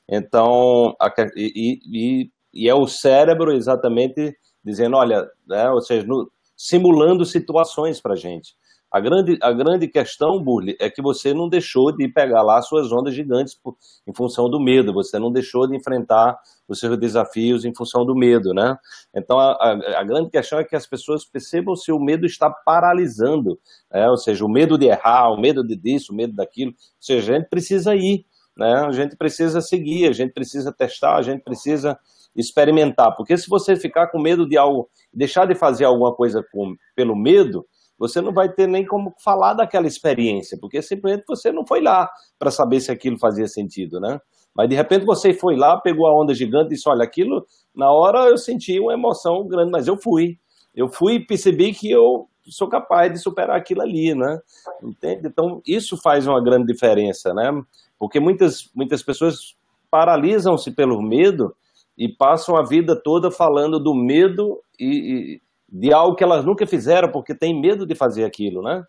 Então, a, e, e, e, é o cérebro exatamente dizendo, olha, né, ou seja, no, simulando situações para gente. A grande, a grande questão, Burli, é que você não deixou de pegar lá suas ondas gigantes por, em função do medo, você não deixou de enfrentar os seus desafios em função do medo, né? Então, a, a, a grande questão é que as pessoas percebam se o medo está paralisando, né? ou seja, o medo de errar, o medo de disso, o medo daquilo, ou seja, a gente precisa ir, né? A gente precisa seguir, a gente precisa testar, a gente precisa experimentar, porque se você ficar com medo de algo, deixar de fazer alguma coisa com, pelo medo, você não vai ter nem como falar daquela experiência, porque simplesmente você não foi lá para saber se aquilo fazia sentido, né? Mas de repente você foi lá, pegou a onda gigante e disse: Olha, aquilo, na hora eu senti uma emoção grande, mas eu fui. Eu fui e percebi que eu sou capaz de superar aquilo ali, né? Entende? Então, isso faz uma grande diferença, né? Porque muitas, muitas pessoas paralisam-se pelo medo e passam a vida toda falando do medo e, e, de algo que elas nunca fizeram porque tem medo de fazer aquilo, né?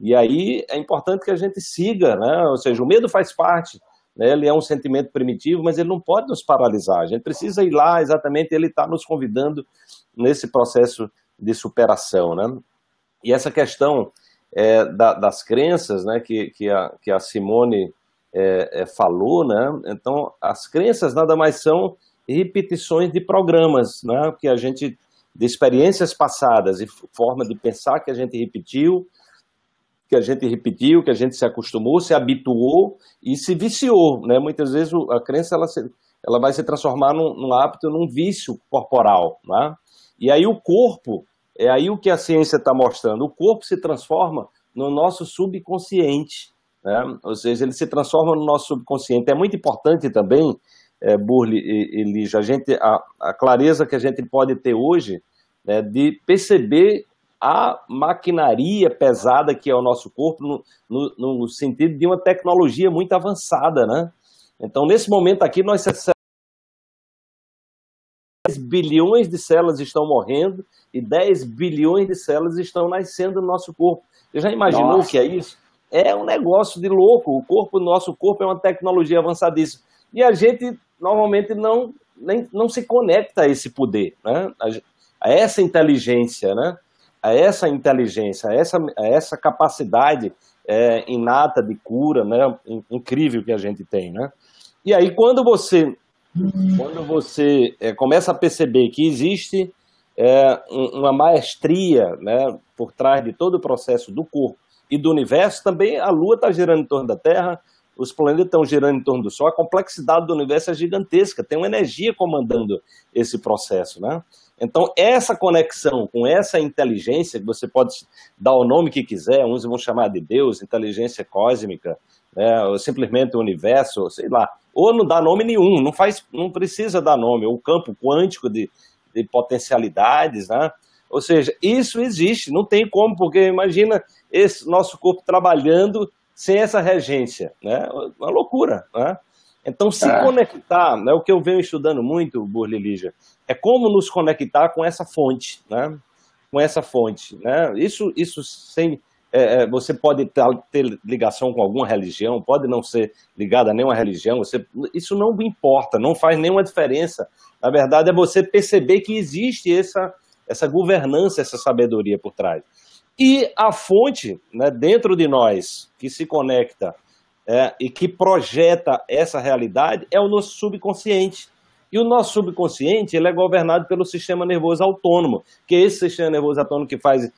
E aí é importante que a gente siga, né? Ou seja, o medo faz parte, né? Ele é um sentimento primitivo, mas ele não pode nos paralisar. A gente precisa ir lá, exatamente, ele está nos convidando nesse processo de superação, né? E essa questão é, da, das crenças, né? Que, que, a, que a Simone é, é, falou, né? Então, as crenças nada mais são repetições de programas, né? Que a gente de experiências passadas e forma de pensar que a gente repetiu, que a gente repetiu, que a gente se acostumou, se habituou e se viciou, né? Muitas vezes a crença ela, se, ela vai se transformar num, num hábito, num vício corporal, né? E aí o corpo, é aí o que a ciência está mostrando, o corpo se transforma no nosso subconsciente, né? Ou seja, ele se transforma no nosso subconsciente. É muito importante também é, Burli e, e a, gente, a, a, clareza que a gente pode ter hoje né, de perceber a maquinaria pesada que é o nosso corpo no, no, no sentido de uma tecnologia muito avançada, né? Então, nesse momento aqui, nós 10 bilhões de células estão morrendo e 10 bilhões de células estão nascendo no nosso corpo. Você já imaginou Nossa. o que é isso? É um negócio de louco. O corpo, nosso corpo é uma tecnologia avançadíssima. E a gente normalmente não, nem, não se conecta a esse poder, né? a, a essa inteligência, né? a essa inteligência, a essa, a essa capacidade é, inata de cura né? incrível que a gente tem. Né? E aí, quando você, quando você é, começa a perceber que existe é, uma maestria né, por trás de todo o processo do corpo e do universo, também a Lua está girando em torno da Terra, os planetas estão girando em torno do Sol, a complexidade do universo é gigantesca, tem uma energia comandando esse processo, né? Então, essa conexão com essa inteligência, que você pode dar o nome que quiser, uns vão chamar de Deus, inteligência cósmica, né, ou simplesmente o universo, sei lá, ou não dá nome nenhum, não, faz, não precisa dar nome, o campo quântico de, de potencialidades, né? Ou seja, isso existe, não tem como, porque imagina esse nosso corpo trabalhando sem essa regência, né? Uma loucura, né? Então, se é. conectar, né, o que eu venho estudando muito, Burli Lígia, é como nos conectar com essa fonte, né? Com essa fonte, né? Isso, isso sem, é, é você pode ter, ligação com alguma religião, pode não ser ligado a nenhuma religião, você, isso não importa, não faz nenhuma diferença. Na verdade, é você perceber que existe essa, essa governança, essa sabedoria por trás. E a fonte né, dentro de nós que se conecta é, e que projeta essa realidade é o nosso subconsciente. E o nosso subconsciente ele é governado pelo sistema nervoso autônomo, que é esse sistema nervoso autônomo que faz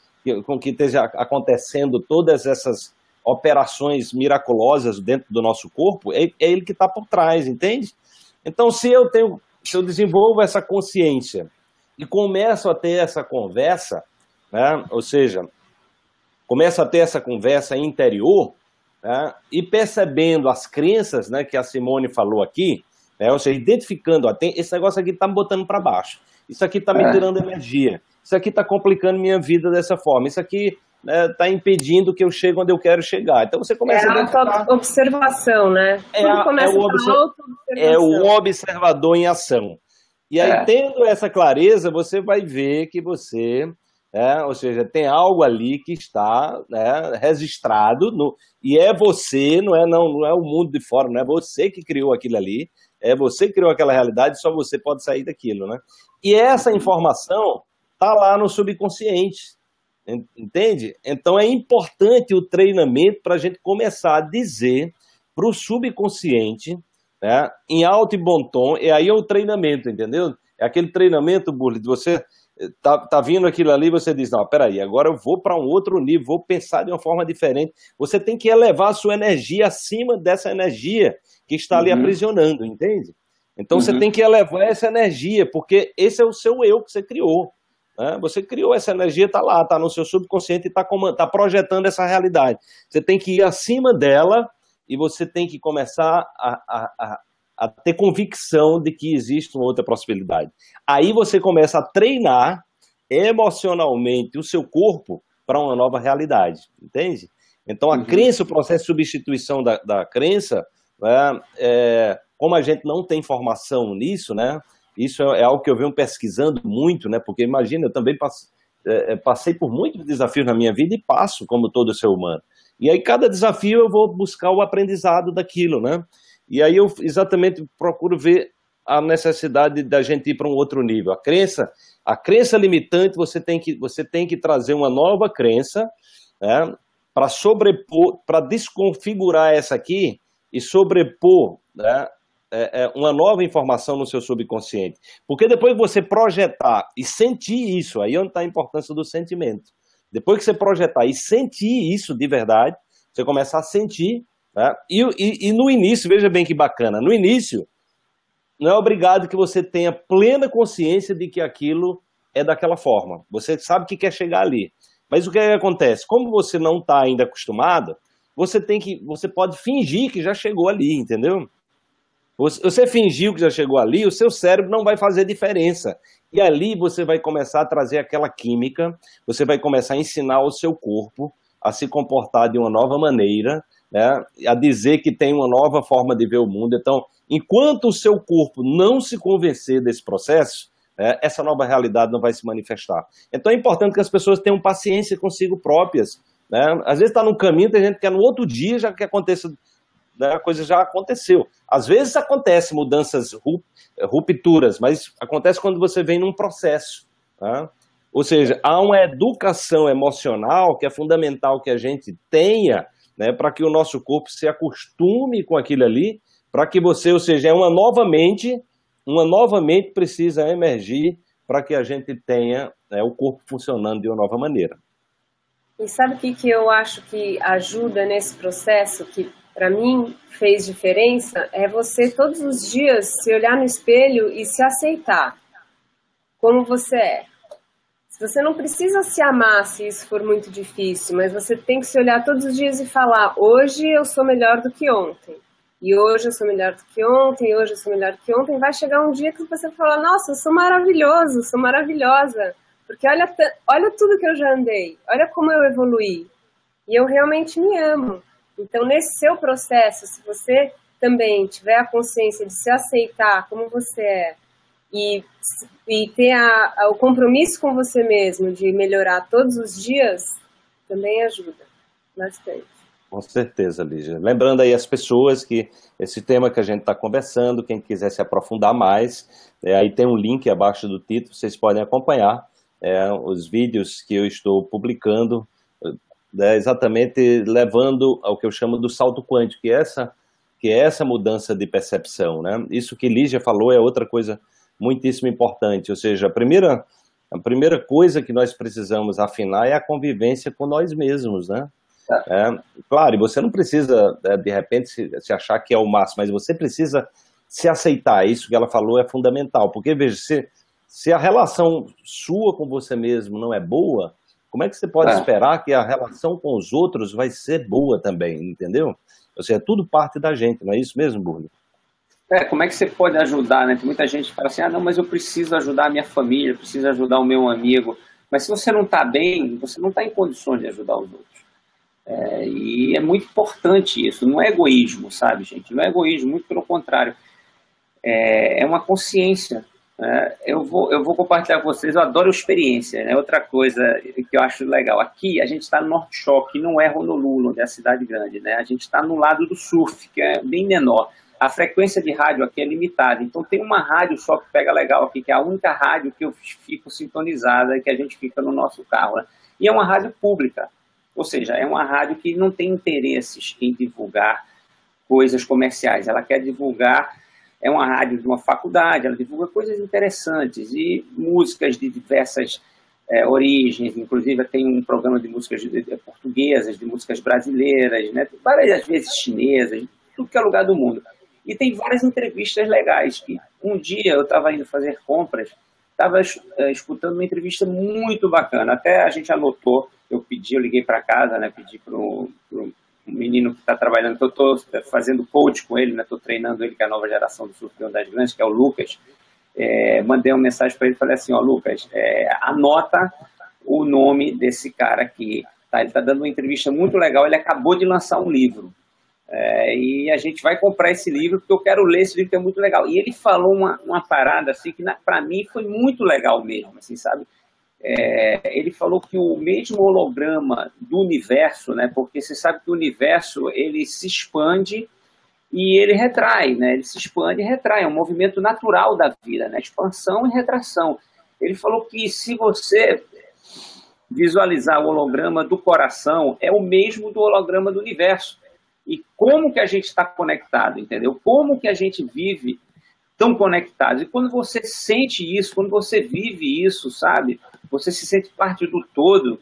com que esteja acontecendo todas essas operações miraculosas dentro do nosso corpo, é, é ele que está por trás, entende? Então, se eu tenho, se eu desenvolvo essa consciência e começo a ter essa conversa, né, ou seja, começa a ter essa conversa interior né, e percebendo as crenças né, que a Simone falou aqui, né, ou seja, identificando, ó, tem, esse negócio aqui está me botando para baixo, isso aqui está me é. tirando energia, isso aqui está complicando minha vida dessa forma, isso aqui está né, impedindo que eu chegue onde eu quero chegar. Então você começa é a auto observação, né? É, a, é, o é, o observador em ação. E aí, é. tendo essa clareza, você vai ver que você, é, ou seja, tem algo ali que está né, registrado, no, e é você, não é, não, não é o mundo de fora, não é você que criou aquilo ali, é você que criou aquela realidade, só você pode sair daquilo, né? E essa informação está lá no subconsciente, entende? Então é importante o treinamento para a gente começar a dizer para o subconsciente né? em alto e bom tom, e aí é o treinamento, entendeu? É aquele treinamento, Burle, de você tá, tá vindo aquilo ali, você diz, não, peraí, agora eu vou para um outro nível, vou pensar de uma forma diferente. Você tem que elevar a sua energia acima dessa energia que está ali uhum. aprisionando, entende? Então uhum. você tem que elevar essa energia, porque esse é o seu eu que você criou. Né? Você criou essa energia, está lá, está no seu subconsciente e está tá projetando essa realidade. Você tem que ir acima dela e você tem que começar a, a, a, a ter convicção de que existe uma outra possibilidade. Aí você começa a treinar emocionalmente o seu corpo para uma nova realidade, entende? Então a uhum. crença, o processo de substituição da, da crença, né, é, como a gente não tem formação nisso, né? Isso é, é algo que eu venho pesquisando muito, né? Porque imagina, eu também passei, é, é, passei por muitos desafios na minha vida e passo como todo ser humano. E aí, cada desafio eu vou buscar o aprendizado daquilo, né? E aí eu exatamente procuro ver a necessidade da gente ir para um outro nível. A crença, a crença limitante, você tem que, você tem que trazer uma nova crença, né? Para sobrepor, para desconfigurar essa aqui e sobrepor, né? É, é uma nova informação no seu subconsciente. Porque depois que você projetar e sentir isso, aí é onde está a importância do sentimento. Depois que você projetar e sentir isso de verdade, você começa a sentir. Né? E, e, e no início, veja bem que bacana, no início, não é obrigado que você tenha plena consciência de que aquilo é daquela forma. Você sabe que quer chegar ali. Mas o que, é que acontece? Como você não está ainda acostumado, você tem que, você pode fingir que já chegou ali, entendeu? Você fingiu que já chegou ali, o seu cérebro não vai fazer diferença. E ali você vai começar a trazer aquela química, você vai começar a ensinar o seu corpo a se comportar de uma nova maneira, né? a dizer que tem uma nova forma de ver o mundo. Então, enquanto o seu corpo não se convencer desse processo, né, essa nova realidade não vai se manifestar. Então é importante que as pessoas tenham paciência consigo próprias. Né? Às vezes está no caminho, tem gente que no outro dia já que aconteça né, a coisa já aconteceu. Às vezes acontece mudanças, rupturas, mas acontece quando você vem num processo. Tá? Ou seja, há uma educação emocional que é fundamental que a gente tenha né, para que o nosso corpo se acostume com aquilo ali, para que você, ou seja, é uma nova mente, uma nova mente precisa emergir para que a gente tenha né, o corpo funcionando de uma nova maneira. E sabe o que, que eu acho que ajuda nesse processo, que para mim fez diferença é você todos os dias se olhar no espelho e se aceitar como você é. Você não precisa se amar se isso for muito difícil, mas você tem que se olhar todos os dias e falar: hoje eu sou melhor do que ontem. E hoje eu sou melhor do que ontem, e hoje eu sou melhor do que ontem. Vai chegar um dia que você vai falar: nossa, eu sou maravilhoso, sou maravilhosa. Porque olha, olha tudo que eu já andei, olha como eu evoluí. E eu realmente me amo. Então, nesse seu processo, se você também tiver a consciência de se aceitar como você é e, e ter a, a, o compromisso com você mesmo de melhorar todos os dias, também ajuda bastante. Com certeza, Lígia. Lembrando aí as pessoas que esse tema que a gente está conversando, quem quiser se aprofundar mais, é, aí tem um link abaixo do título, vocês podem acompanhar é, os vídeos que eu estou publicando né, exatamente levando ao que eu chamo do salto quântico, que é essa, que é essa mudança de percepção. Né? Isso que Lígia falou é outra coisa muitíssimo importante, ou seja, a primeira, a primeira coisa que nós precisamos afinar é a convivência com nós mesmos, né? É, claro, e você não precisa, né, de repente, se, se, achar que é o máximo, mas você precisa se aceitar. Isso que ela falou é fundamental, porque, veja, se, se a relação sua com você mesmo não é boa, como é que você pode é. esperar que a relação com os outros vai ser boa também, entendeu? Ou seja, é tudo parte da gente, não é isso mesmo, Burley? É, como é que você pode ajudar, né? Tem muita gente que fala assim, ah, não, mas eu preciso ajudar a minha família, preciso ajudar o meu amigo. Mas se você não está bem, você não está em condições de ajudar os outros. É, e é muito importante isso, não é egoísmo, sabe, gente? Não é egoísmo, muito pelo contrário. É, é uma consciência. Né? Eu, vou, eu vou compartilhar com vocês, eu adoro experiência. Né? Outra coisa que eu acho legal, aqui a gente está no Norte Shore, que não é Honolulu, onde é a cidade grande, né? A gente está no lado do surf, que é bem menor. A frequência de rádio aqui é limitada, então tem uma rádio só que pega legal aqui, que é a única rádio que eu fico sintonizada e que a gente fica no nosso carro. Né? E é uma rádio pública. Ou seja, é uma rádio que não tem interesses em divulgar coisas comerciais. Ela quer divulgar, é uma rádio de uma faculdade, ela divulga coisas interessantes e músicas de diversas é, origens, inclusive tem um programa de músicas portuguesas, de músicas brasileiras, né? várias vezes chinesas, tudo que é lugar do mundo. E tem várias entrevistas legais. Que um dia eu estava indo fazer compras, estava é, escutando uma entrevista muito bacana. Até a gente anotou eu pedi, eu liguei para casa, né, pedi para um menino que está trabalhando, que eu estou fazendo coach com ele, né, estou treinando ele, que é a nova geração do surf das grandes, que é o Lucas, é, mandei uma mensagem para ele falei assim, ó, Lucas, é, anota o nome desse cara aqui, tá? ele está dando uma entrevista muito legal, ele acabou de lançar um livro, é, e a gente vai comprar esse livro porque eu quero ler esse livro que é muito legal. E ele falou uma, uma parada assim que para mim foi muito legal mesmo, assim, sabe? É, ele falou que o mesmo holograma do universo, né, porque você sabe que o universo ele se expande e ele retrai, né, ele se expande e retrai, é um movimento natural da vida, né, expansão e retração. Ele falou que se você visualizar o holograma do coração, é o mesmo do holograma do universo. E como que a gente está conectado, entendeu? Como que a gente vive tão conectados. E quando você sente isso, quando você vive isso, sabe? Você se sente parte do todo.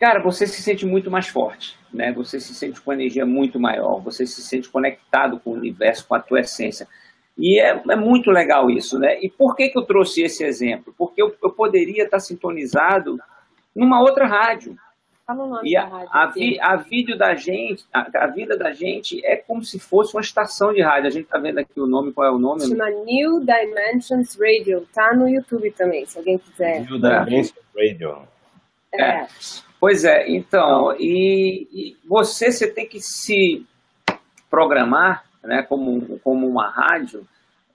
Cara, você se sente muito mais forte, né? Você se sente com energia muito maior, você se sente conectado com o universo, com a tua essência. E é, é muito legal isso, né? E por que, que eu trouxe esse exemplo? Porque eu, eu poderia estar sintonizado numa outra rádio, e a, a, vi, a, vídeo da gente, a, a, vida da gente é como se fosse uma estação de rádio. A gente tá vendo aqui o nome, qual é o nome? Chama New Dimensions Radio. Tá no YouTube também, se alguém quiser. New Dimensions Radio. É. é. Pois é, então, e, e, você, você tem que se programar né, como, como uma rádio,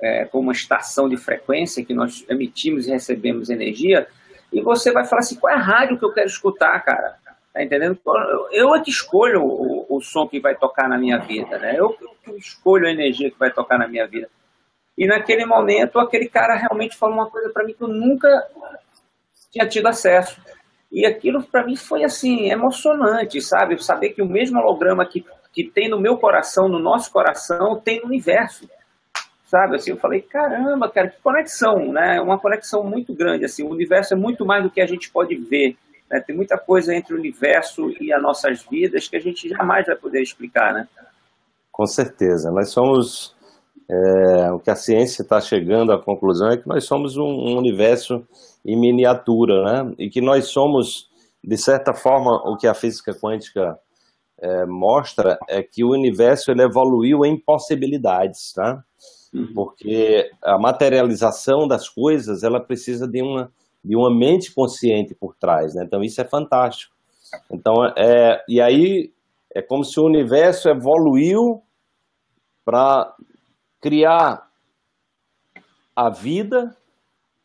é, como uma estação de frequência que nós emitimos e recebemos energia, e você vai falar assim, qual é a rádio que eu quero escutar, cara? Tá entendendo? Eu é que escolho o, o, som que vai tocar na minha vida, né? Eu que escolho a energia que vai tocar na minha vida. E naquele momento, aquele cara realmente falou uma coisa para mim que eu nunca tinha tido acesso. E aquilo para mim foi assim, emocionante, sabe? Saber que o mesmo holograma que, que tem no meu coração, no nosso coração, tem no universo. Sabe? Assim, eu falei, caramba, cara, que conexão, né? Uma conexão muito grande, assim. O universo é muito mais do que a gente pode ver né? Tem muita coisa entre o universo e as nossas vidas que a gente jamais vai poder explicar, né? Com certeza. Nós somos. É, o que a ciência está chegando à conclusão é que nós somos um, um, universo em miniatura, né? E que nós somos, de certa forma, o que a física quântica é, mostra é que o universo ele evoluiu em possibilidades, tá? Porque a materialização das coisas ela precisa de uma de uma mente consciente por trás, né? Então isso é fantástico. Então é e aí é como se o universo evoluiu para criar a vida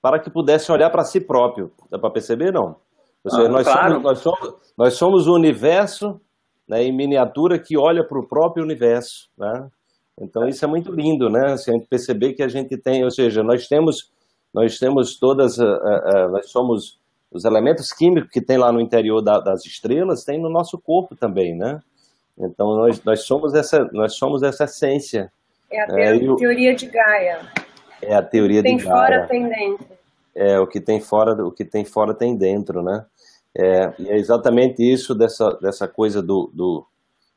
para que pudesse olhar para si próprio. Dá para perceber não? Seja, ah, nós, claro. somos, nós, somos, nós somos o universo né, em miniatura que olha para o próprio universo, né? Então isso é muito lindo, né? Se a gente perceber que a gente tem, ou seja, nós temos nós temos todas, uh, uh, nós somos os elementos químicos que tem lá no interior da, das estrelas, tem no nosso corpo também, né? Então nós, nós somos essa, nós somos essa essência. É a te teoria de Gaia. É a teoria de Gaia. Tem fora, tem dentro. É o que tem fora, o que tem fora tem dentro, né? É, e é exatamente isso dessa, dessa coisa do, do,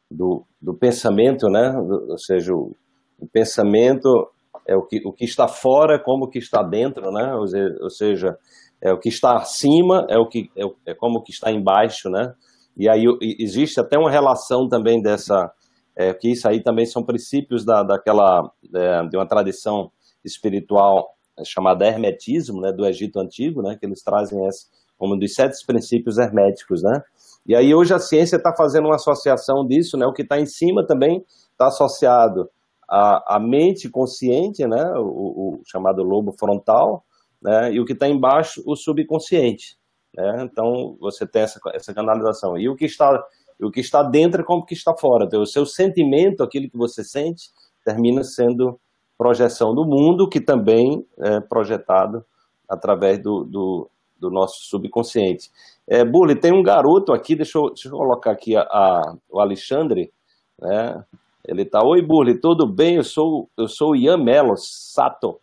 do, do pensamento, né? ou seja, o, o pensamento é o que, o que está fora como o que está dentro, né? Ou seja, é o que está acima é o que é, é como o que está embaixo, né? E aí existe até uma relação também dessa é, que isso aí também são princípios da, daquela é, de uma tradição espiritual chamada hermetismo, né, do Egito Antigo, né, que eles trazem essa como um dos sete princípios herméticos, né? E aí hoje a ciência está fazendo uma associação disso, né? O que está em cima também está associado à, à, mente consciente, né? O, o, chamado lobo frontal, né? E o que está embaixo, o subconsciente, né? Então você tem essa, essa canalização. E o que está o que está dentro é como o que está fora. Então, o seu sentimento, aquilo que você sente, termina sendo projeção do mundo, que também é projetado através do, do, do nosso subconsciente. É, Bully, tem um garoto aqui, deixa eu, deixa eu colocar aqui a, a, o Alexandre, né? Ele tá, oi Bully, tudo bem? Eu sou, eu sou o Ian Melo Sato.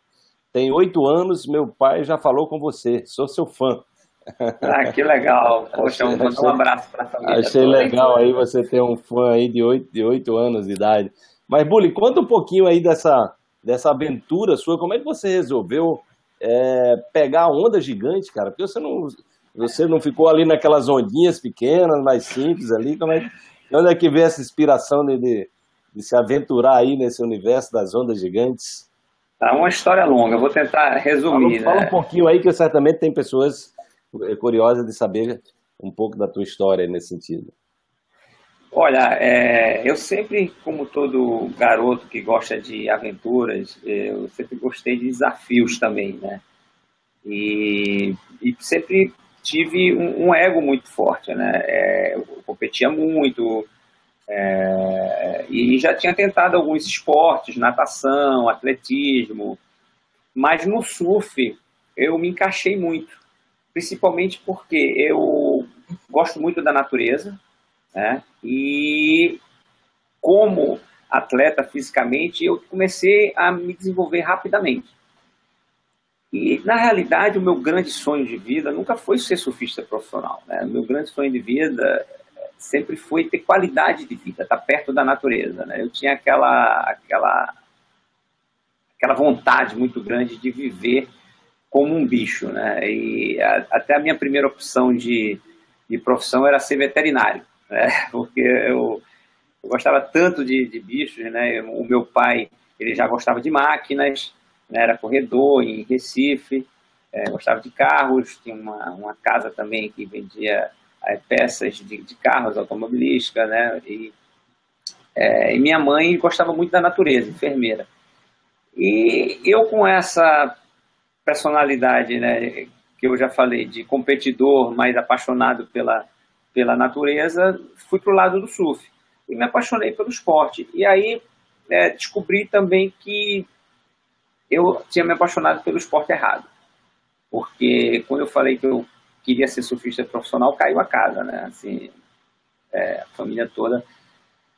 Tem oito anos, meu pai já falou com você, sou seu fã. Ah, que legal. Poxa, um, um abraço para a família. Achei toda. legal aí você ter um fã aí de oito de oito anos de idade. Mas, Bully, conta um pouquinho aí dessa, dessa aventura sua. Como é que você resolveu é, pegar a onda gigante, cara? Porque você não, você não ficou ali naquelas ondinhas pequenas, mais simples ali. Como é, onde é que veio essa inspiração de, de, de se aventurar aí nesse universo das ondas gigantes? Tá uma história longa, vou tentar resumir. Fala, né? fala um pouquinho aí, que certamente tem pessoas curiosas de saber um pouco da tua história nesse sentido. Olha, é, eu sempre, como todo garoto que gosta de aventuras, eu sempre gostei de desafios também, né? E, e sempre tive um, um, ego muito forte, né? É, eu competia muito é, e já tinha tentado alguns esportes, natação, atletismo, mas no surf eu me encaixei muito, principalmente porque eu gosto muito da natureza, né? E como atleta fisicamente, eu comecei a me desenvolver rapidamente. E, na realidade, o meu grande sonho de vida nunca foi ser surfista profissional. Né? O meu grande sonho de vida sempre foi ter qualidade de vida, estar perto da natureza. Né? Eu tinha aquela, aquela, aquela vontade muito grande de viver como um bicho. Né? E a, até a minha primeira opção de, de profissão era ser veterinário né? porque eu, eu gostava tanto de, de, bichos, né? O meu pai, ele já gostava de máquinas, né? era corredor em Recife, é, gostava de carros, tinha uma, uma casa também que vendia é, peças de, de, carros automobilísticas, né? E, é, e minha mãe gostava muito da natureza, enfermeira. E eu com essa personalidade, né, que eu já falei, de competidor, mais apaixonado pela, pela natureza, fui para o lado do surf. E me apaixonei pelo esporte. E aí é, descobri também que eu tinha me apaixonado pelo esporte errado. Porque quando eu falei que eu queria ser surfista profissional, caiu a casa, né? Assim, é, a família toda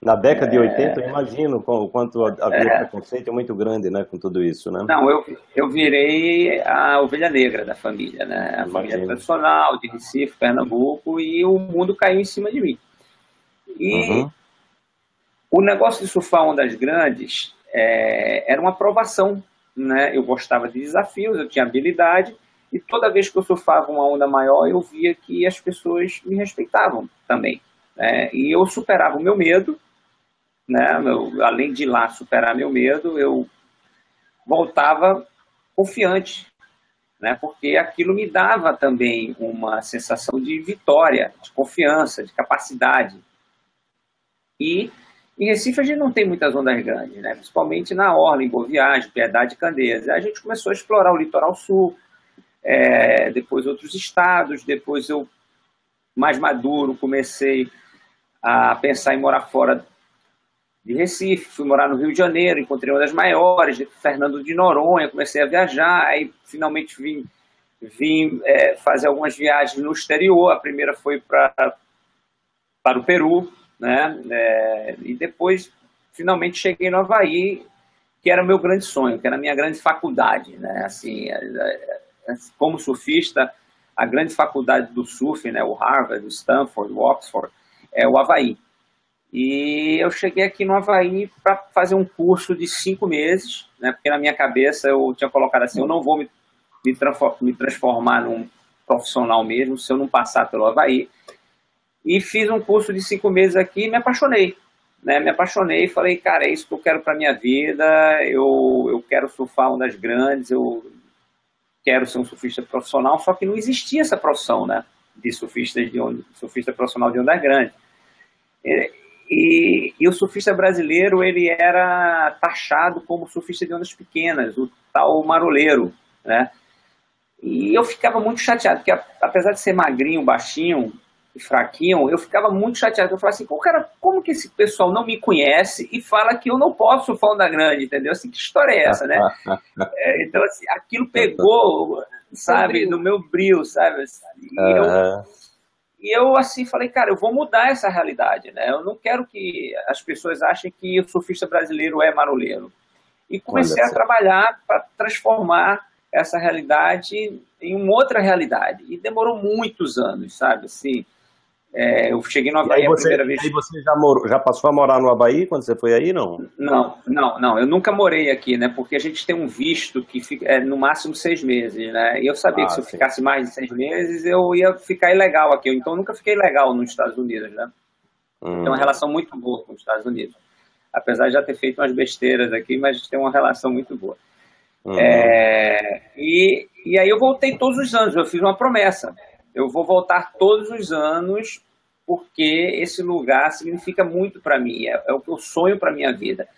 na década de 80, é. eu imagino o quanto havia é. preconceito muito grande, né, com tudo isso, né? Não, eu, eu virei a ovelha negra da família, né? A imagino. família tradicional de Recife, Pernambuco, e o mundo caiu em cima de mim. E uhum. o negócio de surfar ondas grandes é, era uma aprovação, né? Eu gostava de desafios, eu tinha habilidade, e toda vez que eu surfava uma onda maior, eu via que as pessoas me respeitavam também. Né? E eu superava o meu medo, né? Além de lá superar meu medo, eu voltava confiante, né? Porque aquilo me dava também uma sensação de vitória, de confiança, de capacidade. E em Recife a gente não tem muitas ondas grandes, né? Principalmente na Orla, em Boa Viagem, Piedade e Candeias. A gente começou a explorar o litoral sul, é, depois outros estados, depois eu mais maduro comecei a pensar em morar fora de Recife, fui morar no Rio de Janeiro, encontrei uma das maiores, Fernando de Noronha, comecei a viajar, aí finalmente vim, vim é, fazer algumas viagens no exterior, a primeira foi pra, para o Peru, né, é, e depois finalmente cheguei no Havaí, que era o meu grande sonho, que era a minha grande faculdade, né, assim, como surfista, a grande faculdade do surf, né, o Harvard, o Stanford, o Oxford, é o Havaí. E eu cheguei aqui no Havaí para fazer um curso de cinco meses, né, porque na minha cabeça eu tinha colocado assim, eu não vou me, me, transformar num profissional mesmo se eu não passar pelo Havaí. E fiz um curso de cinco meses aqui e me apaixonei. Né, me apaixonei e falei, cara, é isso que eu quero para minha vida, eu, eu quero surfar ondas grandes, eu quero ser um surfista profissional, só que não existia essa profissão, né? De surfista, de onda, surfista profissional de onda grande. E, e, e, o surfista brasileiro, ele era taxado como surfista de ondas pequenas, o tal maroleiro, né? E eu ficava muito chateado, porque apesar de ser magrinho, baixinho, fraquinho, eu ficava muito chateado. Eu falava assim, pô, cara, como que esse pessoal não me conhece e fala que eu não posso surfar onda grande, entendeu? Assim, que história é essa, né? é, então, assim, aquilo pegou, sabe, no meu brilho, sabe? E eu, e eu, assim, falei, cara, eu vou mudar essa realidade, né? Eu não quero que as pessoas achem que o surfista brasileiro é maroleiro. E comecei a trabalhar para transformar essa realidade em uma outra realidade. E demorou muitos anos, sabe? Assim, é, eu cheguei no Havaí você, a primeira vez. E você já, morou, já passou a morar no Havaí quando você foi aí, não? Não, não, não. Eu nunca morei aqui, né? Porque a gente tem um visto que fica é, no máximo seis meses, né? E eu sabia ah, que se eu sim. ficasse mais de seis meses, eu ia ficar ilegal aqui. Então eu nunca fiquei legal nos Estados Unidos, né? Hum. Tem uma relação muito boa com os Estados Unidos. Apesar de já ter feito umas besteiras aqui, mas a gente tem uma relação muito boa. Uhum. É, e, e aí eu voltei todos os anos, eu fiz uma promessa. Eu vou voltar todos os anos porque esse lugar significa muito para mim, é, é, o que eu sonho para minha vida.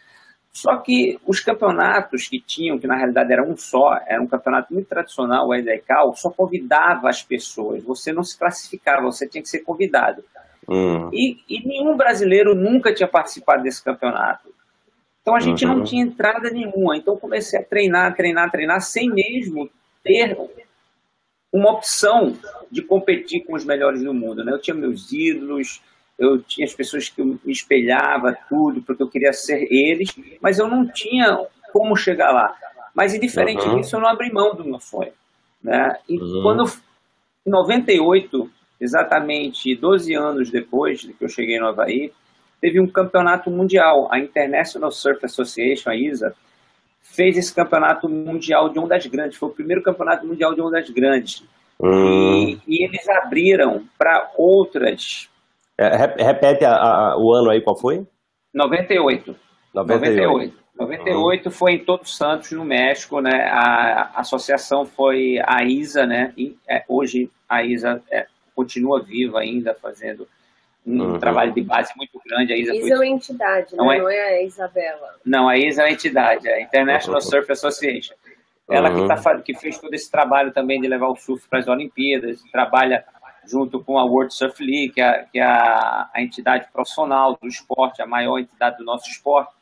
Só que os campeonatos que tinham, que na realidade era um só, era um campeonato muito tradicional, o EDECAL, só convidava as pessoas, você não se classificava, você tinha que ser convidado. Uhum. E, e nenhum brasileiro nunca tinha participado desse campeonato. Então a gente uhum. não tinha entrada nenhuma. Então comecei a treinar, treinar, treinar, sem mesmo ter uma opção de competir com os melhores do mundo. Né? Eu tinha meus ídolos, eu tinha as pessoas que eu me espelhava, tudo, porque eu queria ser eles, mas eu não tinha como chegar lá. Mas, indiferente uhum. disso, eu não abri mão do meu sonho. Né? E uhum. quando, em 98, exatamente 12 anos depois de que eu cheguei no Havaí, teve um campeonato mundial. A International Surf Association, a ISA, fez esse campeonato mundial de ondas grandes. Foi o primeiro campeonato mundial de ondas grandes. Hum. E, e, eles abriram para outras. É, repete a, a, o ano aí, qual foi? 98. 98. 98. 98 uhum. foi em Todos Santos, no México, né? A, a associação foi a ISA, né? E, é, hoje a ISA é, continua viva ainda, fazendo um uhum. trabalho de base muito grande. A ISA, ISA foi... é uma entidade, não, né? é... não é a Isabela. Não, a ISA é uma entidade, é a International uhum. Surf Association. Ela que, tá, que fez todo esse trabalho também de levar o surf para as Olimpíadas, trabalha junto com a World Surf League, que é, que é a, a, entidade profissional do esporte, a maior entidade do nosso esporte.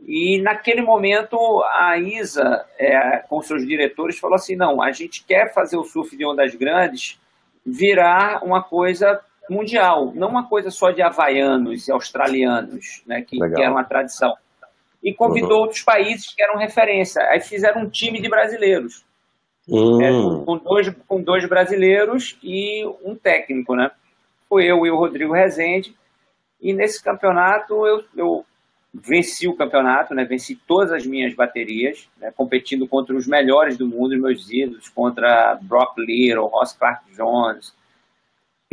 E naquele momento a ISA, é, com seus diretores, falou assim: não, a gente quer fazer o surf de ondas grandes virar uma coisa mundial, não uma coisa só de havaianos e australianos, né, que, que era uma tradição. E convidou uhum. outros países que eram referência. Aí fizeram um time de brasileiros. Uhum. É, com, dois, com dois brasileiros e um técnico, né? Foi eu e o Rodrigo Rezende. E nesse campeonato eu, eu venci o campeonato, né? Venci todas as minhas baterias, né? competindo contra os melhores do mundo, meus ídolos, contra Brock Little, Ross Clark Jones,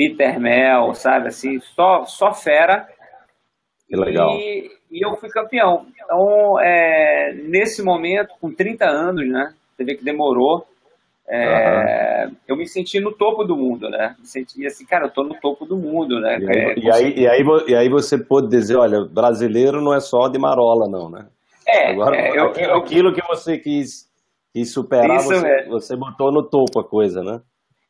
Peter Mel, sabe? Assim, só, só fera. Que legal. E, e eu fui campeão. Então, é, nesse momento, com 30 anos, né? Você vê que demorou. É, uhum. Eu me senti no topo do mundo, né? Me senti assim, cara, eu tô no topo do mundo, né? E aí, é, e aí, e aí, e aí, você pôde dizer, olha, brasileiro não é só de marola, não, né? É, Agora, é, eu, aquilo, eu, aquilo que você quis, quis superar, você, você botou no topo a coisa, né?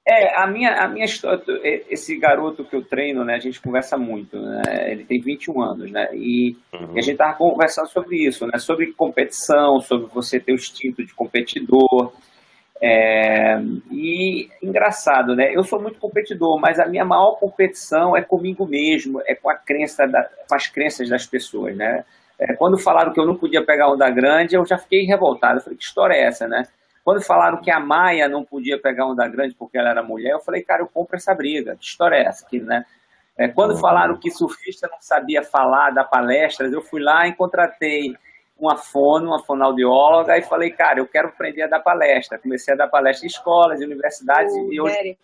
É, a minha, a minha história, esse garoto que eu treino, né, a gente conversa muito, né, ele tem 21 anos, né, e, uhum. e a gente tava conversando sobre isso, né, sobre competição, sobre você ter o instinto de competidor, é, e engraçado, né, eu sou muito competidor, mas a minha maior competição é comigo mesmo, é com a crença, da, com as crenças das pessoas, né, é, quando falaram que eu não podia pegar onda grande, eu já fiquei revoltado, eu falei, que história é essa, né, quando falaram que a Maia não podia pegar onda grande porque ela era mulher, eu falei, cara, eu compro essa briga. Que história é essa? aqui, né? É, quando falaram que surfista não sabia falar, dar palestras, eu fui lá e contratei uma fono, uma fonoaudióloga, e falei, cara, eu quero aprender a dar palestra. Comecei a dar palestra em escolas, em universidades. O e hoje... Derek.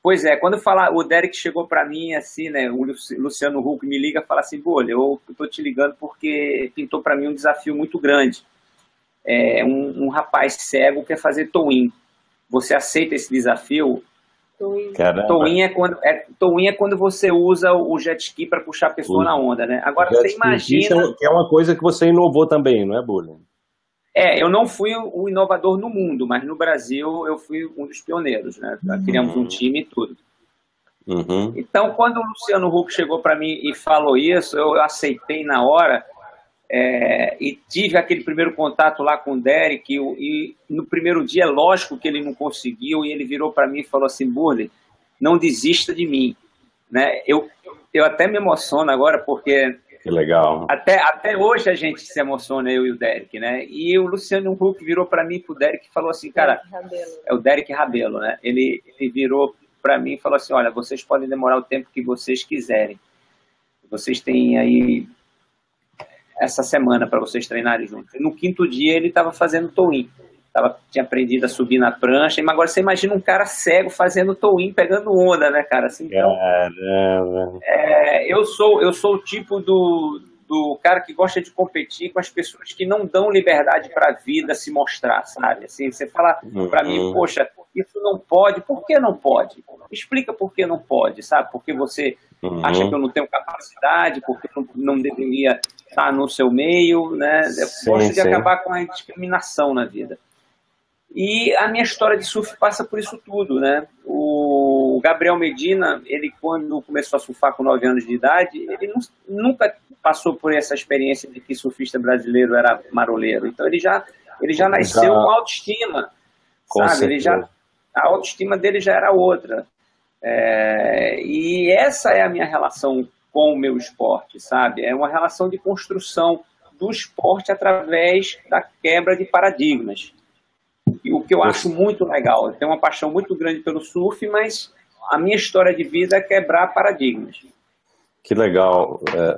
Pois é, quando falar, o Derek chegou para mim assim, né? O Luciano Huck me liga e fala assim, Bolha, eu estou te ligando porque pintou para mim um desafio muito grande é, um, um, rapaz cego quer fazer towing. você aceita esse desafio, Towin é, quando, é, é quando você usa o jet ski para puxar a pessoa na onda, né? Agora você imagina. É que é uma coisa que você inovou também, não é, Bullying? É, eu não fui o inovador no mundo, mas no Brasil eu fui um dos pioneiros, né? Uhum. Criamos um time e tudo. Uhum. Então, quando o Luciano Huck chegou para mim e falou isso, eu aceitei na hora é, e tive aquele primeiro contato lá com o Derek. E, e, no primeiro dia, é lógico que ele não conseguiu, e ele virou para mim e falou assim: Burley, não desista de mim. Né? Eu, eu até me emociono agora, porque. Que legal. Até, até hoje a gente se emociona, eu e o Derek, né? E o Luciano Huck virou para mim, pro Derek, e falou assim: cara, é o Derek Rabelo, né? Ele, ele virou para mim e falou assim: olha, vocês podem demorar o tempo que vocês quiserem. Vocês têm aí essa semana para vocês treinarem juntos. no quinto dia ele estava fazendo toin. Tava, tinha aprendido a subir na prancha, mas agora você imagina um cara cego fazendo toin, pegando onda, né, cara? Assim, então, Caramba. É, eu, sou, eu sou o tipo do, do cara que gosta de competir com as pessoas que não dão liberdade para a vida se mostrar, sabe? Assim, você fala uhum. para mim, poxa, isso não pode, por que não pode? Explica por que não pode, sabe? Porque você uhum. acha que eu não tenho capacidade, porque eu não, não deveria estar no seu meio, né? Eu sim, gosto de sim. acabar com a discriminação na vida. E a minha história de surf passa por isso tudo, né? O Gabriel Medina, ele quando começou a surfar com 9 anos de idade, ele nunca passou por essa experiência de que surfista brasileiro era maroleiro. Então ele já ele já nasceu com autoestima, com sabe? Ele já a autoestima dele já era outra. É, e essa é a minha relação com o meu esporte, sabe? É uma relação de construção do esporte através da quebra de paradigmas. E o que eu acho muito legal, eu tenho uma paixão muito grande pelo surf, mas a minha história de vida é quebrar paradigmas. Que legal, é,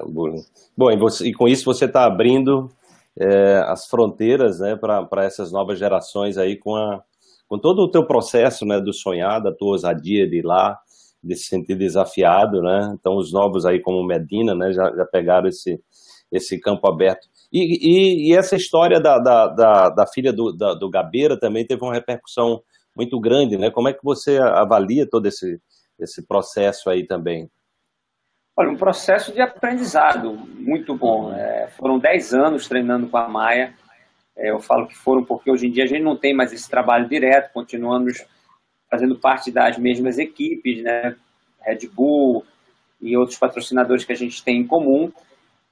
Bom, e, você, e, com isso você está abrindo é, as fronteiras né, para essas novas gerações aí com, a, com todo o teu processo né, do sonhar, da tua ousadia de ir lá, de se sentir desafiado, né? Então os novos aí como Medina, né, já, já pegaram esse, esse campo aberto. E, e, e essa história da, da, da, da filha do, da, do Gabeira também teve uma repercussão muito grande, né? Como é que você avalia todo esse, esse processo aí também? Olha, um processo de aprendizado muito bom. É, foram 10 anos treinando com a Maia. É, eu falo que foram porque hoje em dia a gente não tem mais esse trabalho direto, continuamos fazendo parte das mesmas equipes, né? Red Bull e outros patrocinadores que a gente tem em comum.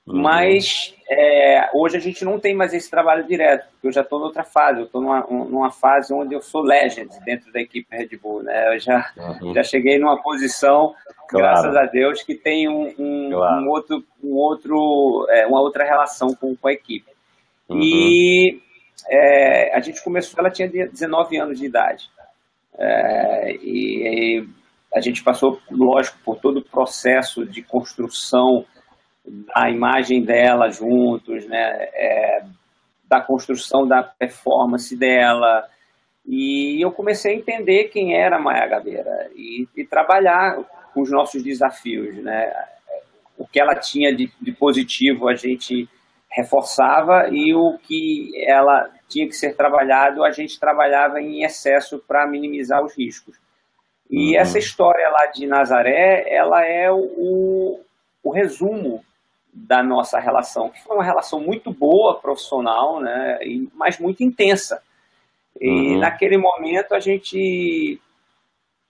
Uhum. Mas é, hoje a gente não tem mais esse trabalho direto, porque eu já estou noutra fase, eu estou numa, numa, fase onde eu sou legend dentro da equipe Red Bull, né? Eu já, uhum. já cheguei numa posição, claro. graças a Deus, que tem um, um, claro. um outro, um outro, é, uma outra relação com, com a equipe. Uhum. E é, a gente começou, ela tinha 19 anos de idade. É, e, e a gente passou, lógico, por todo o processo de construção a imagem dela juntos, né? É, da construção da performance dela. E eu comecei a entender quem era a Maia Gabeira e, e trabalhar com os nossos desafios, né? O que ela tinha de, de positivo a gente reforçava e o que ela tinha que ser trabalhado a gente trabalhava em excesso para minimizar os riscos. E uhum. essa história lá de Nazaré, ela é o, o resumo da nossa relação, que foi uma relação muito boa, profissional, né, mas muito intensa. E uhum. naquele momento a gente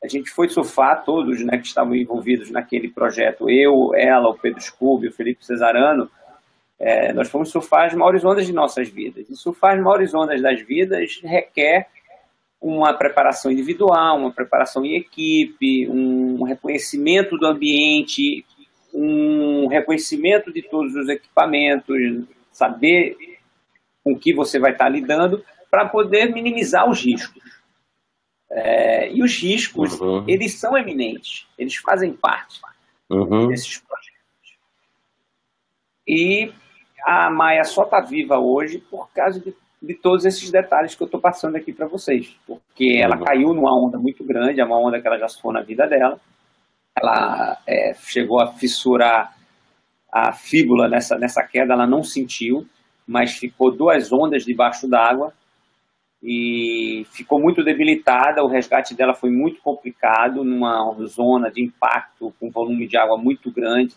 a gente foi surfar todos, né, que estavam envolvidos naquele projeto. Eu, ela, o Pedro Scooby, o Felipe Cesarano, é, nós fomos surfar as maiores ondas de nossas vidas. E surfar as maiores ondas das vidas requer uma preparação individual, uma preparação em equipe, um reconhecimento do ambiente um reconhecimento de todos os equipamentos, saber com que você vai estar lidando para poder minimizar os riscos. É, e os riscos, uhum. eles são eminentes, eles fazem parte uhum. desses projetos. E a Maia só está viva hoje por causa de, de, todos esses detalhes que eu estou passando aqui para vocês. Porque ela caiu numa onda muito grande, é uma onda que ela já for na vida dela ela é, chegou a fissurar a fíbula nessa, nessa queda, ela não sentiu, mas ficou duas ondas debaixo d'água. e ficou muito debilitada. O resgate dela foi muito complicado, numa zona de impacto com volume de água muito grande.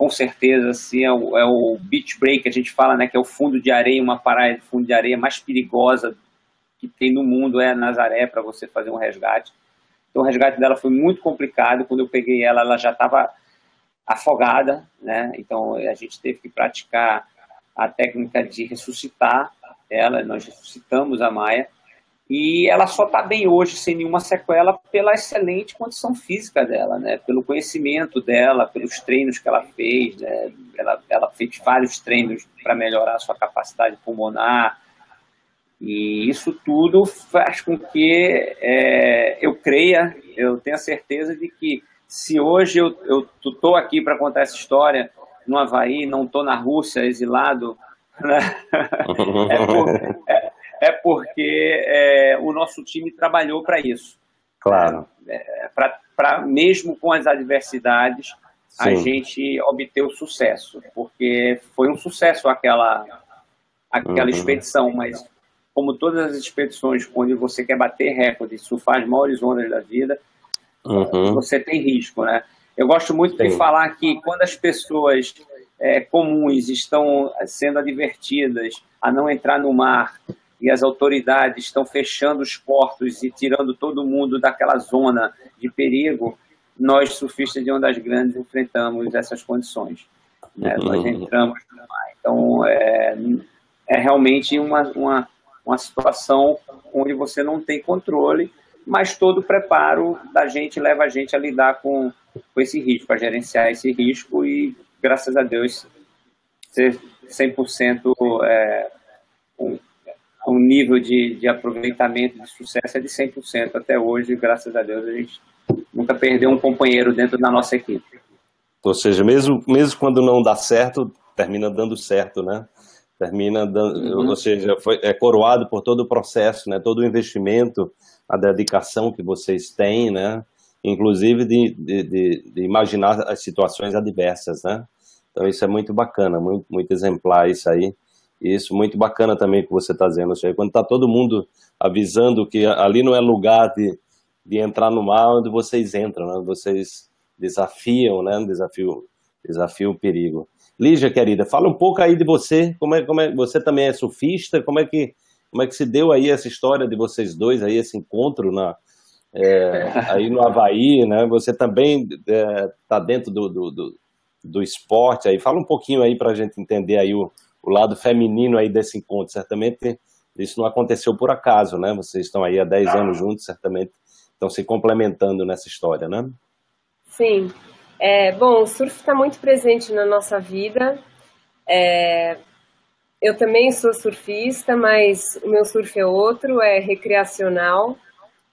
Com certeza, assim, é o, é o beach break a gente fala, né, que é o fundo de areia, uma praia de fundo de areia mais perigosa que tem no mundo é a Nazaré para você fazer um resgate. Então, o resgate dela foi muito complicado. Quando eu peguei ela, ela já estava afogada, né? Então, a gente teve que praticar a técnica de ressuscitar ela. Nós ressuscitamos a Maia. E ela só está bem hoje, sem nenhuma sequela, pela excelente condição física dela, né? Pelo conhecimento dela, pelos treinos que ela fez, né? Ela, ela fez vários treinos para melhorar a sua capacidade pulmonar, e isso tudo faz com que é, eu creia, eu tenha certeza de que se hoje eu estou aqui para contar essa história no Havaí, não estou na Rússia, exilado, né? é, por, é, é, porque é, o nosso time trabalhou para isso. Claro. É, para mesmo com as adversidades, Sim. a gente obteve sucesso, porque foi um sucesso aquela, aquela uhum. expedição, mas como todas as expedições onde você quer bater recordes, surfar as maiores ondas da vida, uhum. você tem risco, né? Eu gosto muito Sim. de falar que quando as pessoas é, comuns estão sendo advertidas a não entrar no mar e as autoridades estão fechando os portos e tirando todo mundo daquela zona de perigo, nós, surfistas de ondas grandes, enfrentamos essas condições. Né? Uhum. Nós entramos no mar. Então, é, é realmente uma, uma uma situação onde você não tem controle, mas todo o preparo da gente leva a gente a lidar com, com esse risco, a gerenciar esse risco e, graças a Deus, ser 100% é, um nível de, de aproveitamento, de sucesso é de 100% até hoje, graças a Deus a gente nunca perdeu um companheiro dentro da nossa equipe. Ou seja, mesmo, mesmo quando não dá certo, termina dando certo, né? termina dando, uhum. ou seja, foi, é coroado por todo o processo, né, todo o investimento, a dedicação que vocês têm, né, inclusive de, de, de, de imaginar as situações adversas, né. Então isso é muito bacana, muito, muito exemplar isso aí. Isso muito bacana também que você está dizendo, seja, quando está todo mundo avisando que ali não é lugar de, de entrar no mar, onde vocês entram, né, vocês desafiam, né, desafio, desafio o perigo. Lígia, querida, fala um pouco aí de você, como é, como é, você também é surfista, como é que, como é que se deu aí essa história de vocês dois aí, esse encontro na, é, aí no Havaí, né? Você também está é, dentro do, do, do, do, esporte aí. Fala um pouquinho aí para a gente entender aí o, o lado feminino aí desse encontro. Certamente isso não aconteceu por acaso, né? Vocês estão aí há 10 anos juntos, certamente estão se complementando nessa história, né? Sim. É, bom, o surf está muito presente na nossa vida. É, eu também sou surfista, mas o meu surf é outro, é recreacional.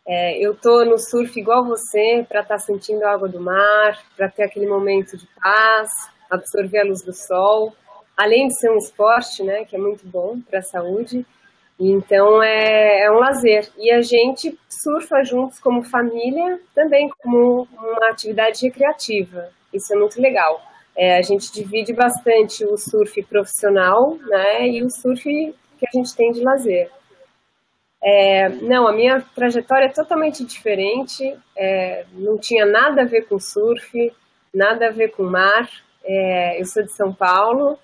É, eu tô no surf igual você, para estar tá sentindo a água do mar, para ter aquele momento de paz, absorver a luz do sol. Além de ser um esporte, né, que é muito bom para a saúde, então é, é, um lazer. E a gente surfa juntos como família, também como uma atividade recreativa. Isso é muito legal. É, a gente divide bastante o surf profissional né, e o surf que a gente tem de lazer. É, não, a minha trajetória é totalmente diferente. É, não tinha nada a ver com surf, nada a ver com mar. É, eu sou de São Paulo,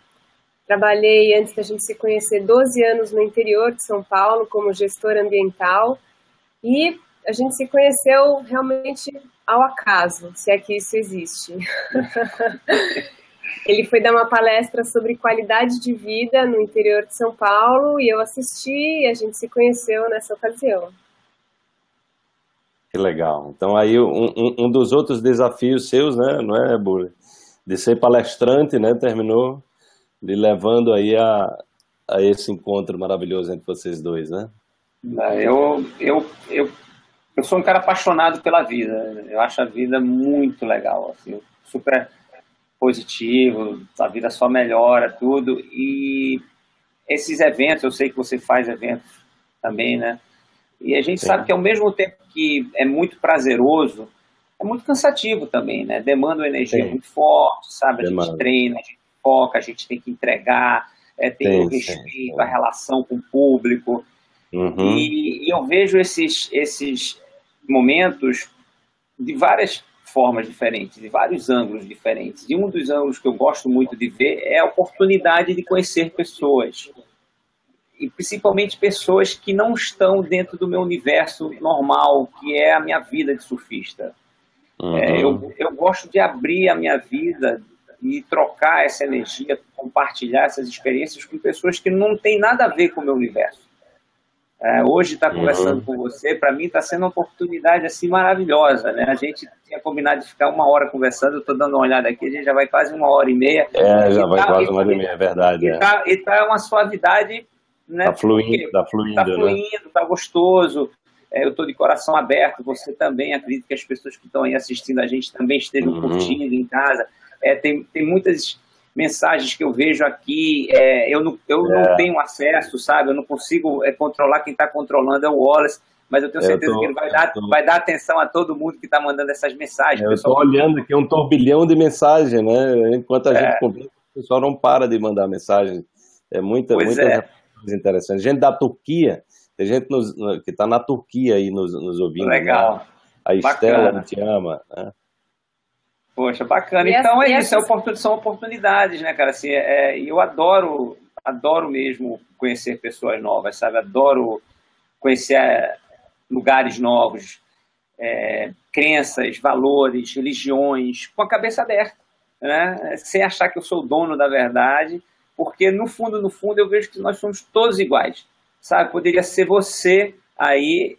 Trabalhei, antes da gente se conhecer, 12 anos no interior de São Paulo como gestora ambiental e a gente se conheceu realmente ao acaso, se é que isso existe. Ele foi dar uma palestra sobre qualidade de vida no interior de São Paulo e eu assisti e a gente se conheceu nessa ocasião. Que legal. Então aí um, um, dos outros desafios seus, né, não é, Bully? De ser palestrante, né, terminou lhe levando aí a, a esse encontro maravilhoso entre vocês dois, né? É, eu, eu, eu, eu sou um cara apaixonado pela vida. Eu acho a vida muito legal, assim, super positivo, a vida só melhora, tudo. E esses eventos, eu sei que você faz eventos também, né? E a gente Sim. sabe que ao mesmo tempo que é muito prazeroso, é muito cansativo também, né? Demanda uma energia Sim. muito forte, sabe? A Demanda. gente treina, a gente foca, a gente tem que entregar, é, tem o respeito, a relação com o público. Uhum. E, e, eu vejo esses, esses momentos de várias formas diferentes, de vários ângulos diferentes. E um dos ângulos que eu gosto muito de ver é a oportunidade de conhecer pessoas. E principalmente pessoas que não estão dentro do meu universo normal, que é a minha vida de surfista. Uhum. É, eu, eu gosto de abrir a minha vida e trocar essa energia, compartilhar essas experiências com pessoas que não têm nada a ver com o meu universo. É, hoje estar tá conversando uhum. com você, para mim está sendo uma oportunidade assim maravilhosa, né? A gente tinha combinado de ficar uma hora conversando, eu estou dando uma olhada aqui, a gente já vai quase uma hora e meia. É, já vai tá, quase uma hora e meia, é verdade. E está é. tá uma suavidade, né? Tá fluindo, tá fluindo, tá né? fluindo, tá gostoso. É, eu estou de coração aberto, você também, acredito que as pessoas que estão aí assistindo a gente também estejam uhum. curtindo em casa. É, tem, tem muitas mensagens que eu vejo aqui, é, eu, não, eu é. não tenho acesso, sabe? Eu não consigo é, controlar quem está controlando é o Wallace, mas eu tenho certeza eu tô, que ele vai dar, tô... vai dar atenção a todo mundo que está mandando essas mensagens. Eu estou olhando aqui um turbilhão de mensagens, né? Enquanto a é. gente conversa, o pessoal não para de mandar mensagem. É muita, pois muita é. interessante. Gente da Turquia, tem gente nos, que está na Turquia aí nos, nos ouvindo. Legal. Né? A Estela te ama. Né? Poxa, bacana. E então é isso, é são oportunidades, né, cara? Assim, é, eu adoro, adoro mesmo conhecer pessoas novas, sabe? Adoro conhecer é, lugares novos, é, crenças, valores, religiões, com a cabeça aberta, né? Sem achar que eu sou o dono da verdade, porque no fundo, no fundo, eu vejo que nós somos todos iguais, sabe? Poderia ser você aí,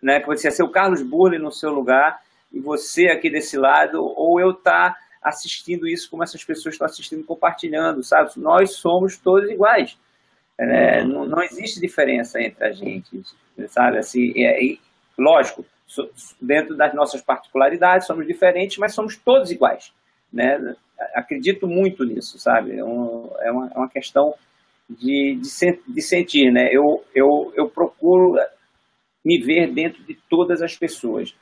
né? Poderia ser o Carlos Burley no seu lugar, e você aqui desse lado, ou eu estar tá assistindo isso como essas pessoas estão assistindo, compartilhando, sabe? Nós somos todos iguais. É, não, não, existe diferença entre a gente, sabe? Assim, é, lógico, dentro das nossas particularidades somos diferentes, mas somos todos iguais, né? Acredito muito nisso, sabe? É, um, é, uma, é uma, questão de, de, de sentir, né? Eu, eu, eu procuro me ver dentro de todas as pessoas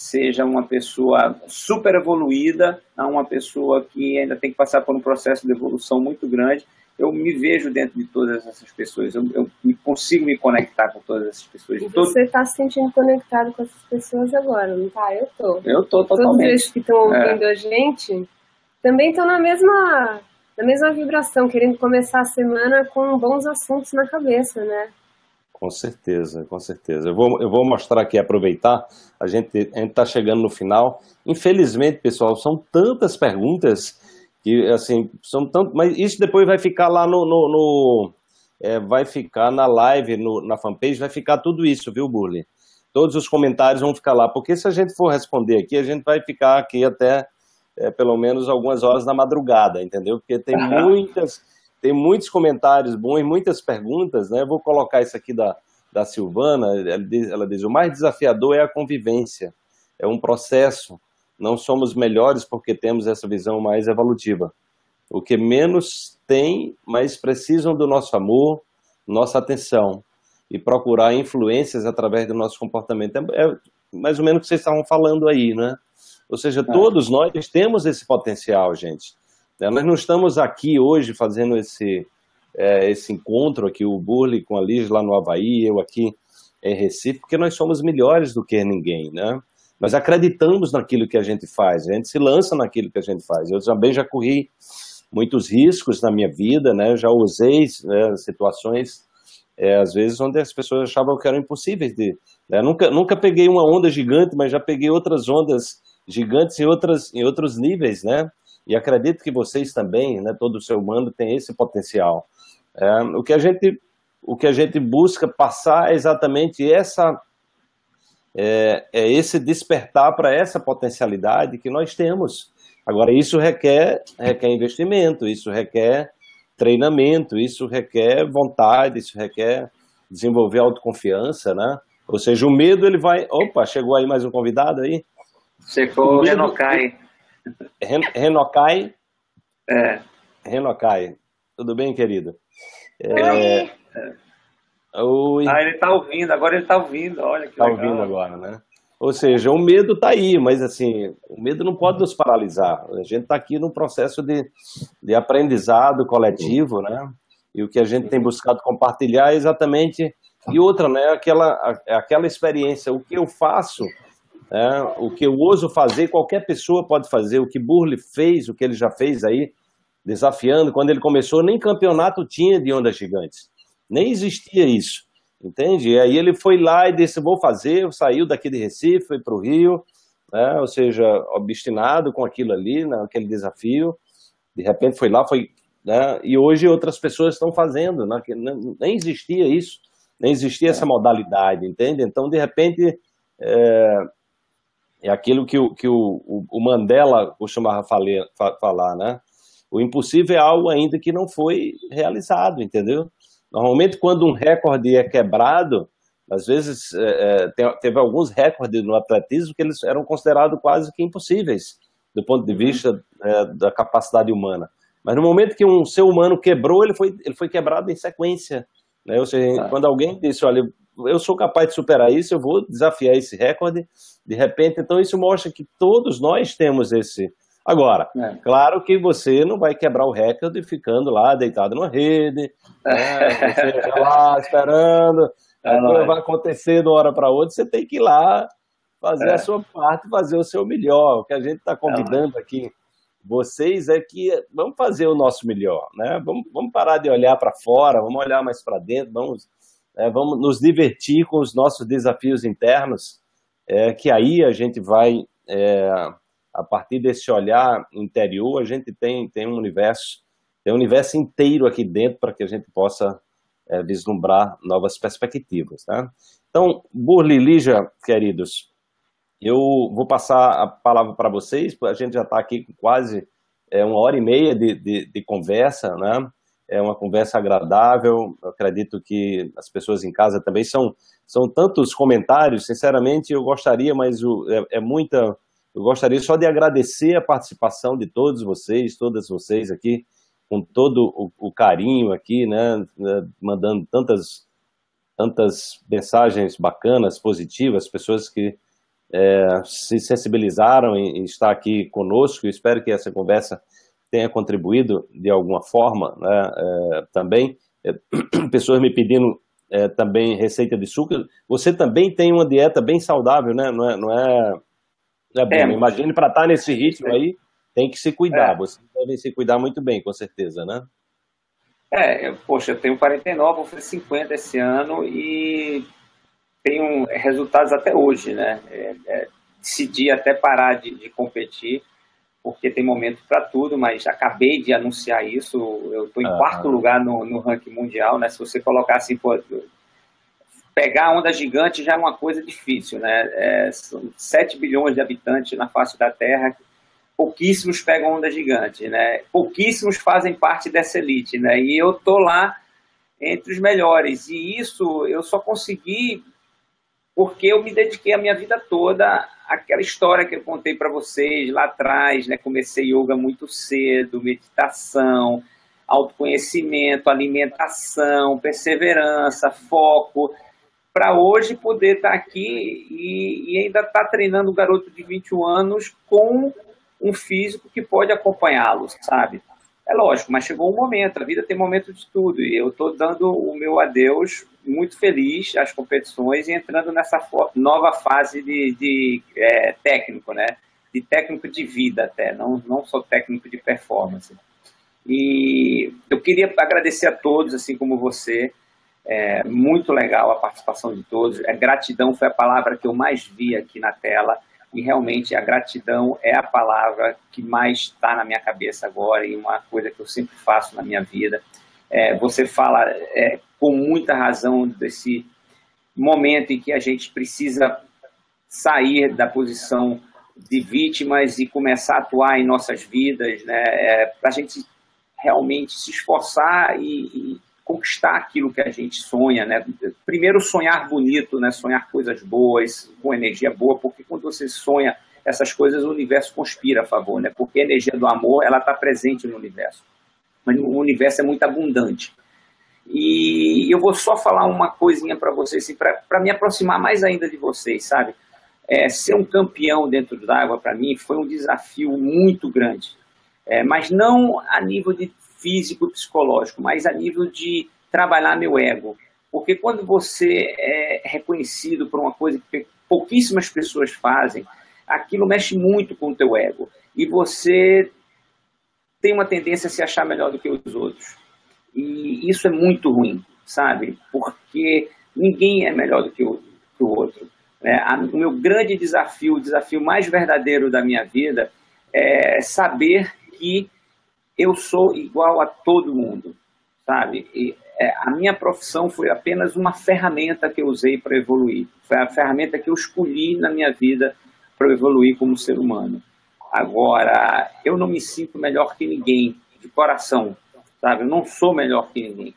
seja uma pessoa super evoluída a uma pessoa que ainda tem que passar por um processo de evolução muito grande. Eu me vejo dentro de todas essas pessoas, eu, eu consigo me conectar com todas essas pessoas. E você está se sentindo conectado com essas pessoas agora, não tá? Eu tô. Eu tô totalmente. Todos eles que estão ouvindo é. a gente também estão na mesma, na mesma vibração, querendo começar a semana com bons assuntos na cabeça, né? Com certeza, com certeza. Eu vou, eu vou mostrar aqui, aproveitar, a gente está chegando no final. Infelizmente, pessoal, são tantas perguntas que, assim, são tanto, mas isso depois vai ficar lá no, no, no é, vai ficar na live, no, na fanpage, vai ficar tudo isso, viu, Burley? Todos os comentários vão ficar lá, porque se a gente for responder aqui, a gente vai ficar aqui até é, pelo menos algumas horas da madrugada, entendeu? Porque tem muitas tem muitos comentários bons, muitas perguntas, né? Eu vou colocar isso aqui da, da Silvana, ela diz, ela diz, o mais desafiador é a convivência, é um processo, não somos melhores porque temos essa visão mais evolutiva. O que menos tem, mas precisam do nosso amor, nossa atenção, e procurar influências através do nosso comportamento. É, é mais ou menos o que vocês estavam falando aí, né? Ou seja, é. todos nós temos esse potencial, gente. Né? Nós não estamos aqui hoje fazendo esse, é, esse encontro aqui, o Burley com a Liz lá no Havaí, eu aqui em Recife, porque nós somos melhores do que ninguém, né? Nós acreditamos naquilo que a gente faz, a gente se lança naquilo que a gente faz. Eu também já corri muitos riscos na minha vida, né? Eu já usei né, situações, é, às vezes, onde as pessoas achavam que eram impossíveis de... Né? Nunca, nunca peguei uma onda gigante, mas já peguei outras ondas gigantes em, outras, em outros níveis, né? E acredito que vocês também, né, todo o ser humano tem esse potencial. É, o, que a gente, o que a gente busca passar é exatamente essa, é, é esse despertar para essa potencialidade que nós temos. Agora, isso requer, requer investimento, isso requer treinamento, isso requer vontade, isso requer desenvolver autoconfiança, né? Ou seja, o medo ele vai. Opa, chegou aí mais um convidado aí. Chegou o Renocai. Ren Renocai. É. Renocai. Tudo bem, querido? É... Oi. Ah, ele está ouvindo, agora ele está ouvindo, olha que Tá legal. ouvindo agora, né? Ou seja, o medo está aí, mas assim, o medo não pode nos paralisar. A gente está aqui num processo de, de aprendizado coletivo, né? E o que a gente tem buscado compartilhar é exatamente e outra, né, aquela, aquela experiência, o que eu faço, é, o que eu ouso fazer, qualquer pessoa pode fazer, o que Burle fez, o que ele já fez aí, desafiando, quando ele começou, nem campeonato tinha de ondas gigantes, nem existia isso, entende? E aí ele foi lá e disse, vou fazer, saiu daqui de Recife, foi para o Rio, né, ou seja, obstinado com aquilo ali, né, desafio, de repente foi lá, foi, né, e hoje outras pessoas estão fazendo, né, nem existia isso, nem existia essa modalidade, entende? Então, de repente, é, é aquilo que, o, que o, o Mandela costumava falar, falar, né? O impossível é algo ainda que não foi realizado, entendeu? Normalmente, quando um recorde é quebrado, às vezes é, é teve alguns recordes no atletismo que eles eram considerados quase que impossíveis do ponto de vista é, da capacidade humana. Mas no momento que um ser humano quebrou, ele foi, ele foi quebrado em sequência. Né? Ou seja, ah. quando alguém disse, olha, eu sou capaz de superar isso, eu vou desafiar esse recorde, de repente, então isso mostra que todos nós temos esse. Agora, é. claro que você não vai quebrar o recorde ficando lá deitado numa rede, né? você lá esperando, é vai acontecer de uma hora para outra, você tem que ir lá fazer é. a sua parte, fazer o seu melhor. O que a gente está convidando é. aqui vocês é que vamos fazer o nosso melhor, né? Vamos, vamos parar de olhar para fora, vamos olhar mais para dentro, vamos, é, vamos nos divertir com os nossos desafios internos, é, que aí a gente vai, é, a partir desse olhar interior, a gente tem, tem um universo, tem um universo inteiro aqui dentro para que a gente possa é, vislumbrar novas perspectivas, tá? Então, Burli Lígia, queridos, eu vou passar a palavra para vocês, a gente já está aqui com quase é, uma hora e meia de, de, de, conversa, né? É uma conversa agradável, eu acredito que as pessoas em casa também são, são tantos comentários, sinceramente eu gostaria, mas o, é, é muita, eu gostaria só de agradecer a participação de todos vocês, todas vocês aqui, com todo o, o carinho aqui, né, né mandando tantas, tantas mensagens bacanas, positivas, pessoas que é, se sensibilizaram em, em, estar aqui conosco. Eu espero que essa conversa tenha contribuído de alguma forma né, é, também. É, pessoas me pedindo é, também receita de suco. Você também tem uma dieta bem saudável, né? Não é, não é, não é bom. Imagine para estar nesse ritmo aí, tem que se cuidar. É. Você deve se cuidar muito bem, com certeza, né? É, eu, poxa, eu tenho 49, vou fazer 50 esse ano e tenho resultados até hoje, né? É, decidi até parar de, de, competir, porque tem momento para tudo, mas acabei de anunciar isso. Eu estou em ah, quarto lugar no, no, ranking mundial, né? Se você colocar assim, pô, pegar a onda gigante já é uma coisa difícil, né? É, são 7 bilhões de habitantes na face da Terra, pouquíssimos pegam onda gigante, né? Pouquíssimos fazem parte dessa elite, né? E eu tô lá entre os melhores. E isso eu só consegui porque eu me dediquei a minha vida toda àquela história que eu contei para vocês lá atrás, né? Comecei yoga muito cedo, meditação, autoconhecimento, alimentação, perseverança, foco, para hoje poder estar tá aqui e, e ainda estar tá treinando um garoto de 21 anos com um físico que pode acompanhá-lo, sabe? É lógico, mas chegou um momento, a vida tem momento de tudo, e eu estou dando o meu adeus muito feliz às competições e entrando nessa nova fase de, de é, técnico, né? De técnico de vida até, não, não só técnico de performance. E eu queria agradecer a todos, assim como você, é muito legal a participação de todos. A gratidão foi a palavra que eu mais vi aqui na tela e realmente a gratidão é a palavra que mais está na minha cabeça agora e uma coisa que eu sempre faço na minha vida. É, você fala é, com muita razão desse momento em que a gente precisa sair da posição de vítimas e começar a atuar em nossas vidas, né? É, para a gente realmente se esforçar e, e conquistar aquilo que a gente sonha, né? Primeiro sonhar bonito, né? Sonhar coisas boas, com energia boa, porque quando você sonha essas coisas, o universo conspira a favor, né? Porque a energia do amor, ela está presente no universo. Mas o universo é muito abundante. E eu vou só falar uma coisinha para vocês, assim, para me aproximar mais ainda de vocês, sabe? É, ser um campeão dentro d'água, para mim, foi um desafio muito grande. É, mas não a nível de físico psicológico, mas a nível de trabalhar meu ego. Porque quando você é reconhecido por uma coisa que pouquíssimas pessoas fazem, aquilo mexe muito com o teu ego. E você tem uma tendência a se achar melhor do que os outros. E isso é muito ruim, sabe? Porque ninguém é melhor do que o, que o outro. É, a, o meu grande desafio, o desafio mais verdadeiro da minha vida, é saber que eu sou igual a todo mundo, sabe? E, é, a minha profissão foi apenas uma ferramenta que eu usei para evoluir. Foi a ferramenta que eu escolhi na minha vida para evoluir como ser humano. Agora, eu não me sinto melhor que ninguém, de coração, sabe? Eu não sou melhor que ninguém.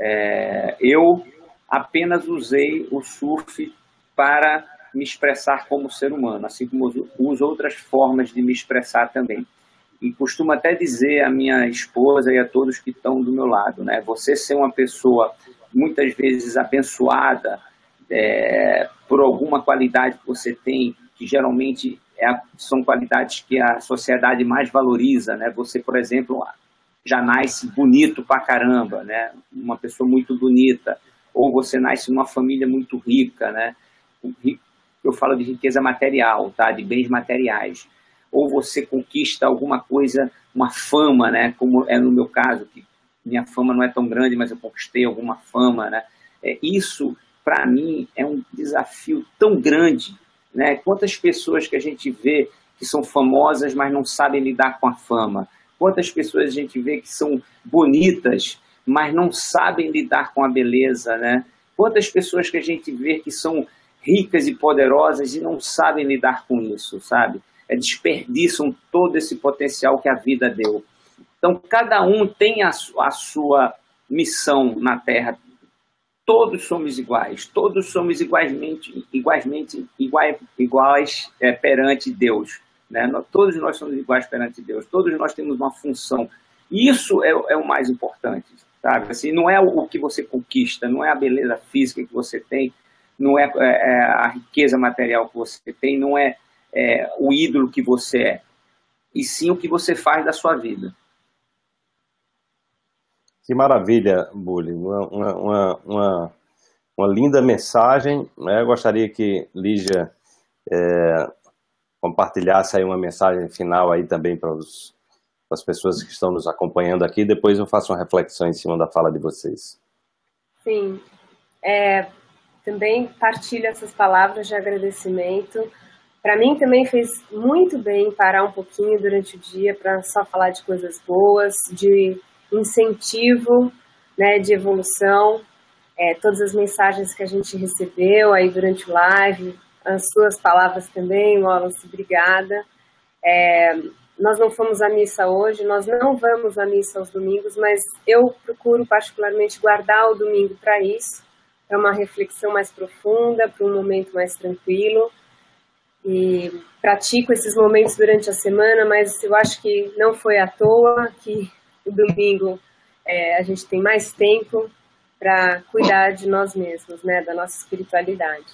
É, eu apenas usei o surf para me expressar como ser humano, assim como uso outras formas de me expressar também. E costumo até dizer à minha esposa e a todos que estão do meu lado, né? Você ser uma pessoa muitas vezes abençoada é, por alguma qualidade que você tem, que geralmente é, são qualidades que a sociedade mais valoriza, né? Você, por exemplo, já nasce bonito pra caramba, né? Uma pessoa muito bonita, ou você nasce numa família muito rica, né? Eu falo de riqueza material, tá? De bens materiais. Ou você conquista alguma coisa, uma fama, né? Como é no meu caso, que minha fama não é tão grande, mas eu conquistei alguma fama, né? É, isso, para mim, é um desafio tão grande, né? Quantas pessoas que a gente vê que são famosas, mas não sabem lidar com a fama? Quantas pessoas a gente vê que são bonitas, mas não sabem lidar com a beleza, né? Quantas pessoas que a gente vê que são ricas e poderosas e não sabem lidar com isso, sabe? É, desperdiçam todo esse potencial que a vida deu. Então, cada um tem a, a sua missão na Terra. Todos somos iguais, todos somos igualmente, igualmente iguais, iguais é, perante Deus. Né? Todos nós somos iguais perante Deus, todos nós temos uma função. Isso é, é o mais importante, sabe? Assim, não é o que você conquista, não é a beleza física que você tem, não é, é, é a riqueza material que você tem, não é, é, o ídolo que você é, e sim o que você faz da sua vida. Que maravilha, Bully. Uma, uma, uma, uma, linda mensagem. Né? Eu gostaria que Lígia é, compartilhasse aí uma mensagem final aí também para, os, as pessoas que estão nos acompanhando aqui. Depois eu faço uma reflexão em cima da fala de vocês. Sim. É, também partilho essas palavras de agradecimento. Para mim também fez muito bem parar um pouquinho durante o dia para só falar de coisas boas, de incentivo, né, de evolução. É, todas as mensagens que a gente recebeu aí durante o live, as suas palavras também, Wallace, obrigada. É, nós não fomos à missa hoje, nós não vamos à missa aos domingos, mas eu procuro particularmente guardar o domingo para isso para uma reflexão mais profunda, para um momento mais tranquilo. E pratico esses momentos durante a semana, mas eu acho que não foi à toa que o domingo é, a gente tem mais tempo para cuidar de nós mesmos, né, da nossa espiritualidade.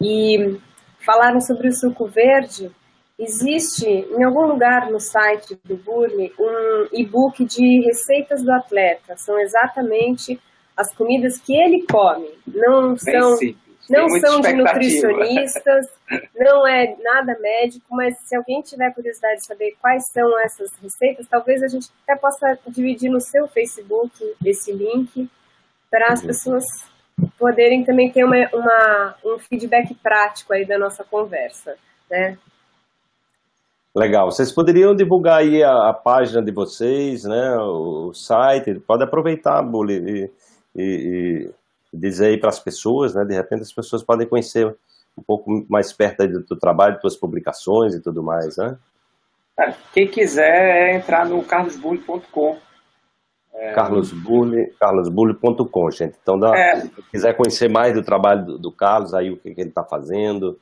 E falaram sobre o suco verde. Existe em algum lugar no site do Burle um e-book de receitas do atleta. São exatamente as comidas que ele come. Não são, não são de nutricionistas, não é nada médico, mas se alguém tiver curiosidade de saber quais são essas receitas, talvez a gente até possa dividir no seu Facebook esse link para as uhum. pessoas poderem também ter uma, uma, um feedback prático aí da nossa conversa, né? Legal. Vocês poderiam divulgar aí a, a, página de vocês, né? O, o site. Pode aproveitar, Bully, e, e dizer aí para as pessoas, né? De repente as pessoas podem conhecer um pouco mais perto do teu trabalho, das tuas publicações e tudo mais, né? É, quem quiser é entrar no carlosbully.com. É... Carlosbully.com, gente. Então, dá, é... se quiser conhecer mais do trabalho do, do Carlos, aí o que, que ele está fazendo,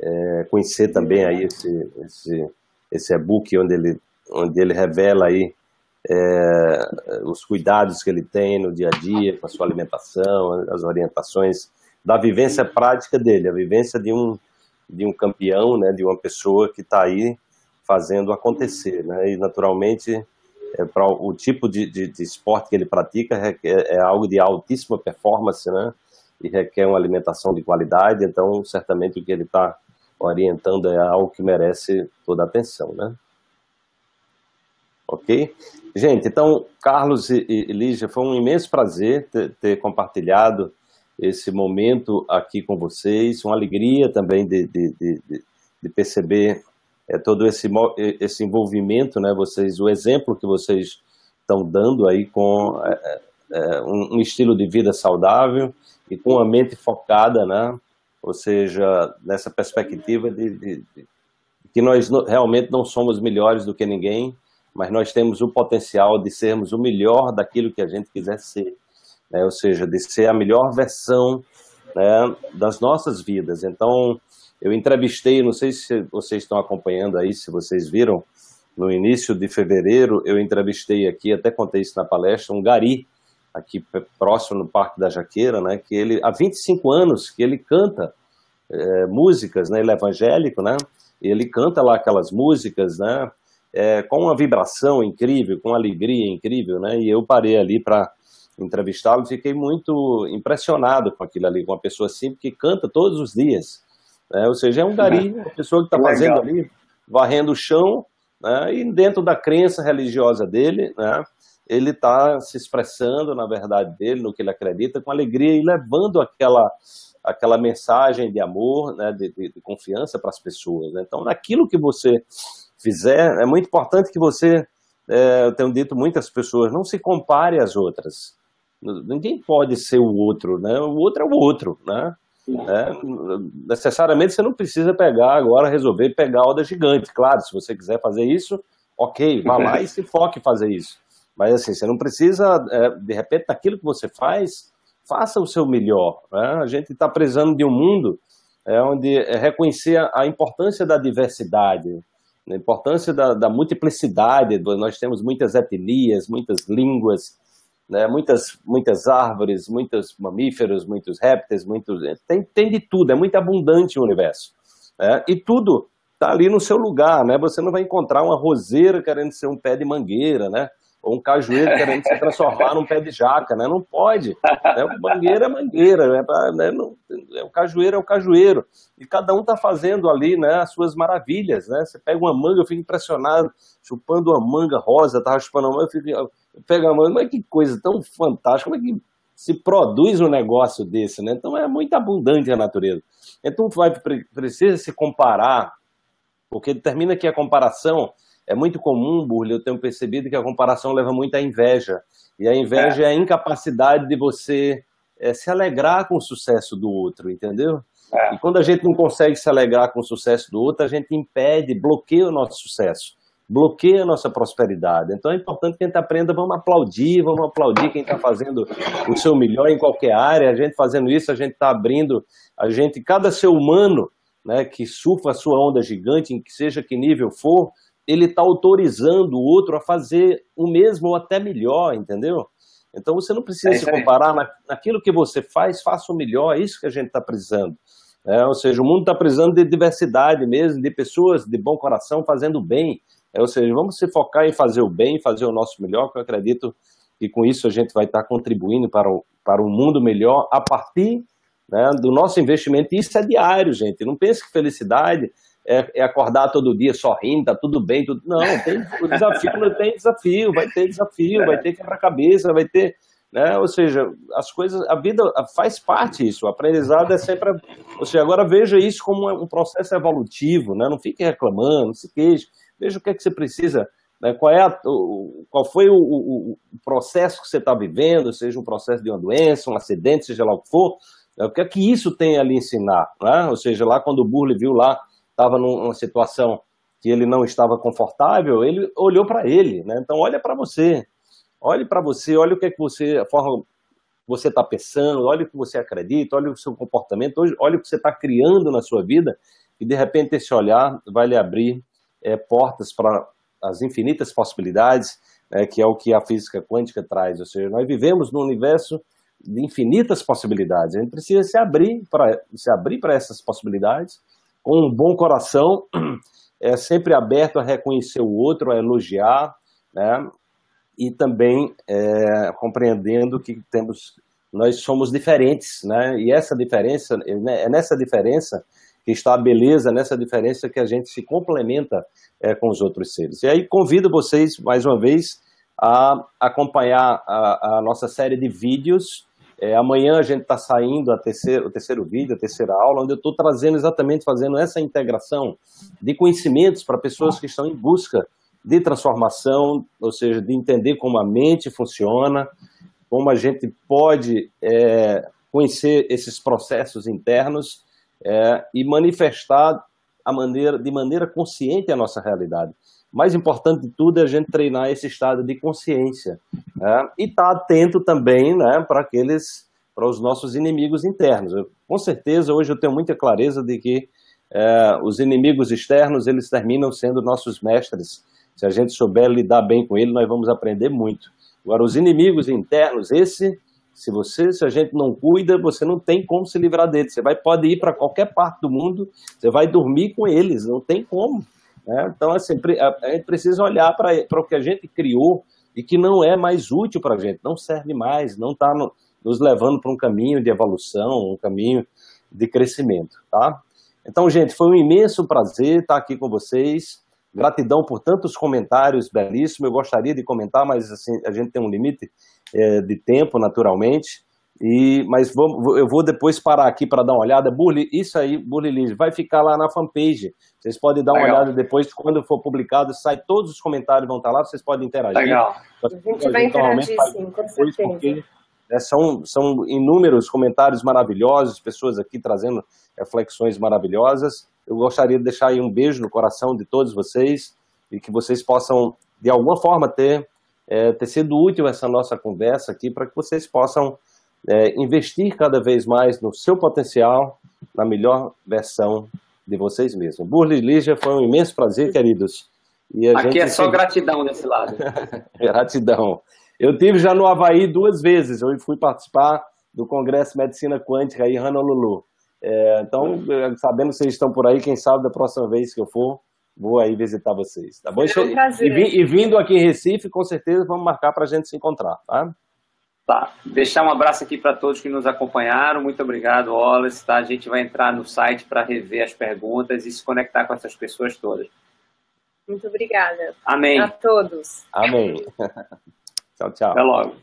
é, conhecer também aí esse, esse, esse e-book onde ele, onde ele revela aí é, os cuidados que ele tem no dia a dia com a sua alimentação, as orientações da vivência prática dele, a vivência de um, de um campeão, né, de uma pessoa que está aí fazendo acontecer. Né, e, naturalmente, é, para o tipo de, de, de, esporte que ele pratica é, é algo de altíssima performance, né? E requer uma alimentação de qualidade, então certamente o que ele está orientando é algo que merece toda a atenção, né? Ok? Gente, então, Carlos e, Lígia, foi um imenso prazer ter, ter, compartilhado esse momento aqui com vocês, uma alegria também de, de, de, de perceber é, todo esse, esse envolvimento, né? Vocês, o exemplo que vocês estão dando aí com é, é, um, um, estilo de vida saudável e com a mente focada, né? Ou seja, nessa perspectiva de, de, de que nós realmente não somos melhores do que ninguém, mas nós temos o potencial de sermos o melhor daquilo que a gente quiser ser, né? ou seja, de ser a melhor versão né, das nossas vidas. Então, eu entrevistei, não sei se vocês estão acompanhando aí, se vocês viram, no início de fevereiro, eu entrevistei aqui, até contei isso na palestra, um gari, aqui próximo no Parque da Jaqueira, né, que ele, há 25 anos que ele canta é, músicas, né, ele é evangélico, né, ele canta lá aquelas músicas, né, é, com uma vibração incrível, com uma alegria incrível, né? E eu parei ali para entrevistá-lo e fiquei muito impressionado com aquilo ali, com uma pessoa assim que canta todos os dias. Né? Ou seja, é um gari, uma pessoa que está fazendo ali, varrendo o chão, né? e dentro da crença religiosa dele, né? ele está se expressando na verdade dele, no que ele acredita, com alegria e levando aquela aquela mensagem de amor, né, de, de, de confiança para as pessoas. Né? Então, naquilo que você fizer, é muito importante que você, é, eu tenho dito muitas pessoas, não se compare às outras. Ninguém pode ser o outro, né? O outro é o outro, né? É, necessariamente você não precisa pegar agora, resolver pegar a onda gigante. Claro, se você quiser fazer isso, ok, vá lá e se foque em fazer isso. Mas assim, você não precisa, é, de repente, naquilo que você faz, faça o seu melhor. Né? A gente está precisando de um mundo é, onde é reconhecer a importância da diversidade, a importância da, da multiplicidade, nós temos muitas etnias, muitas línguas, né, muitas, muitas árvores, muitos mamíferos, muitos répteis, muitos, tem, tem de tudo, é muito abundante o universo. Né, e tudo está ali no seu lugar, né? Você não vai encontrar uma roseira querendo ser um pé de mangueira, né? Ou um cajueiro querendo se transformar num pé de jaca, né? Não pode. Né? Mangueira é mangueira, né? né? Não, é, o cajueiro é o cajueiro. E cada um está fazendo ali né, as suas maravilhas, né? Você pega uma manga, eu fico impressionado, chupando uma manga rosa, tava chupando uma manga, eu, fico, eu pego a manga, mas que coisa tão fantástica, como é que se produz um negócio desse, né? Então é muito abundante a natureza. Então vai, precisa se comparar, porque determina que a comparação é muito comum, Burle, eu tenho percebido que a comparação leva muito à inveja. E a inveja é, é a incapacidade de você é, se alegrar com o sucesso do outro, entendeu? É. E quando a gente não consegue se alegrar com o sucesso do outro, a gente impede, bloqueia o nosso sucesso, bloqueia a nossa prosperidade. Então é importante que a gente aprenda, vamos aplaudir, vamos aplaudir quem está fazendo o seu melhor em qualquer área. A gente fazendo isso, a gente está abrindo, a gente, cada ser humano né, que surfa a sua onda gigante, em que seja que nível for, ele está autorizando o outro a fazer o mesmo ou até melhor, entendeu? Então você não precisa é se comparar na, naquilo que você faz, faça o melhor, é isso que a gente está precisando. É, ou seja, o mundo está precisando de diversidade mesmo, de pessoas de bom coração fazendo bem. É, ou seja, vamos se focar em fazer o bem, fazer o nosso melhor, que eu acredito que com isso a gente vai estar tá contribuindo para o, para um mundo melhor a partir né, do nosso investimento. E isso é diário, gente. Não pense que felicidade é, é, acordar todo dia sorrindo, tá tudo bem, tudo. Não, tem o desafio, não tem desafio, vai ter desafio, vai ter quebra-cabeça, vai ter. Né? Ou seja, as coisas, a vida faz parte disso, o aprendizado é sempre. Ou seja, agora veja isso como um processo evolutivo, né? não fique reclamando, não se queixe, veja o que é que você precisa. Né? Qual, é a, qual foi o, o, o processo que você está vivendo, seja um processo de uma doença, um acidente, seja lá o que for, né? o que é que isso tem a lhe ensinar? Né? Ou seja, lá quando o Burle viu lá estava numa situação que ele não estava confortável, ele olhou para ele, né? Então olha para você, olhe para você, olha o que é que você, a forma você está pensando, olha o que você acredita, olha o seu comportamento, olha o que você está criando na sua vida e de repente esse olhar vai lhe abrir é, portas para as infinitas possibilidades, né, que é o que a física quântica traz. Ou seja, nós vivemos num universo de infinitas possibilidades. A gente precisa se abrir para se abrir para essas possibilidades um bom coração, é sempre aberto a reconhecer o outro, a elogiar, né? e também é, compreendendo que temos nós somos diferentes, né? E essa diferença né, é nessa diferença que está a beleza, nessa diferença que a gente se complementa é, com os outros seres. E aí convido vocês mais uma vez a acompanhar a, a nossa série de vídeos. É, amanhã a gente está saindo a terceiro, o terceiro vídeo, a terceira aula, onde eu estou trazendo exatamente, fazendo essa integração de conhecimentos para pessoas que estão em busca de transformação, ou seja, de entender como a mente funciona, como a gente pode é, conhecer esses processos internos é, e manifestar a maneira, de maneira consciente a nossa realidade. Mais importante de tudo é a gente treinar esse estado de consciência né? e estar tá atento também né, para aqueles, para os nossos inimigos internos. Eu, com certeza, hoje eu tenho muita clareza de que é, os inimigos externos eles terminam sendo nossos mestres. Se a gente souber lidar bem com ele, nós vamos aprender muito. Agora, os inimigos internos, esse, se você, se a gente não cuida, você não tem como se livrar deles. Você vai, pode ir para qualquer parte do mundo, você vai dormir com eles, não tem como. Né? Então, assim, a gente precisa olhar para o que a gente criou e que não é mais útil para a gente, não serve mais, não está no, nos levando para um caminho de evolução, um caminho de crescimento, tá? Então, gente, foi um imenso prazer estar aqui com vocês. Gratidão por tantos comentários belíssimos. Eu gostaria de comentar, mas assim, a gente tem um limite é, de tempo, naturalmente. E, mas vou, eu vou depois parar aqui para dar uma olhada. Burli, isso aí, Burli Lins, vai ficar lá na fanpage. Vocês podem dar Legal. uma olhada depois, quando for publicado, sai todos os comentários vão estar lá, vocês podem interagir. Legal. A gente vai interagir sim, com certeza. Porque, né, são, são inúmeros comentários maravilhosos, pessoas aqui trazendo reflexões maravilhosas. Eu gostaria de deixar aí um beijo no coração de todos vocês e que vocês possam, de alguma forma, ter, é, ter sido útil essa nossa conversa aqui para que vocês possam é, investir cada vez mais no seu potencial, na melhor versão de vocês mesmos. Burli Lígia, foi um imenso prazer, queridos. aqui é só gratidão desse lado. gratidão. Eu tive já no Havaí duas vezes. Eu fui participar do Congresso Medicina Quântica aí em Honolulu. É, então, sabendo que vocês estão por aí, quem sabe da próxima vez que eu for, vou aí visitar vocês, tá bom? É um prazer. E, e, vindo aqui em Recife, com certeza vamos marcar para a gente se encontrar, tá? Tá. Deixar um abraço aqui para todos que nos acompanharam. Muito obrigado, Wallace. Tá? A gente vai entrar no site para rever as perguntas e se conectar com essas pessoas todas. Muito obrigada. Amém. A todos. Amém. tchau, tchau. Até logo.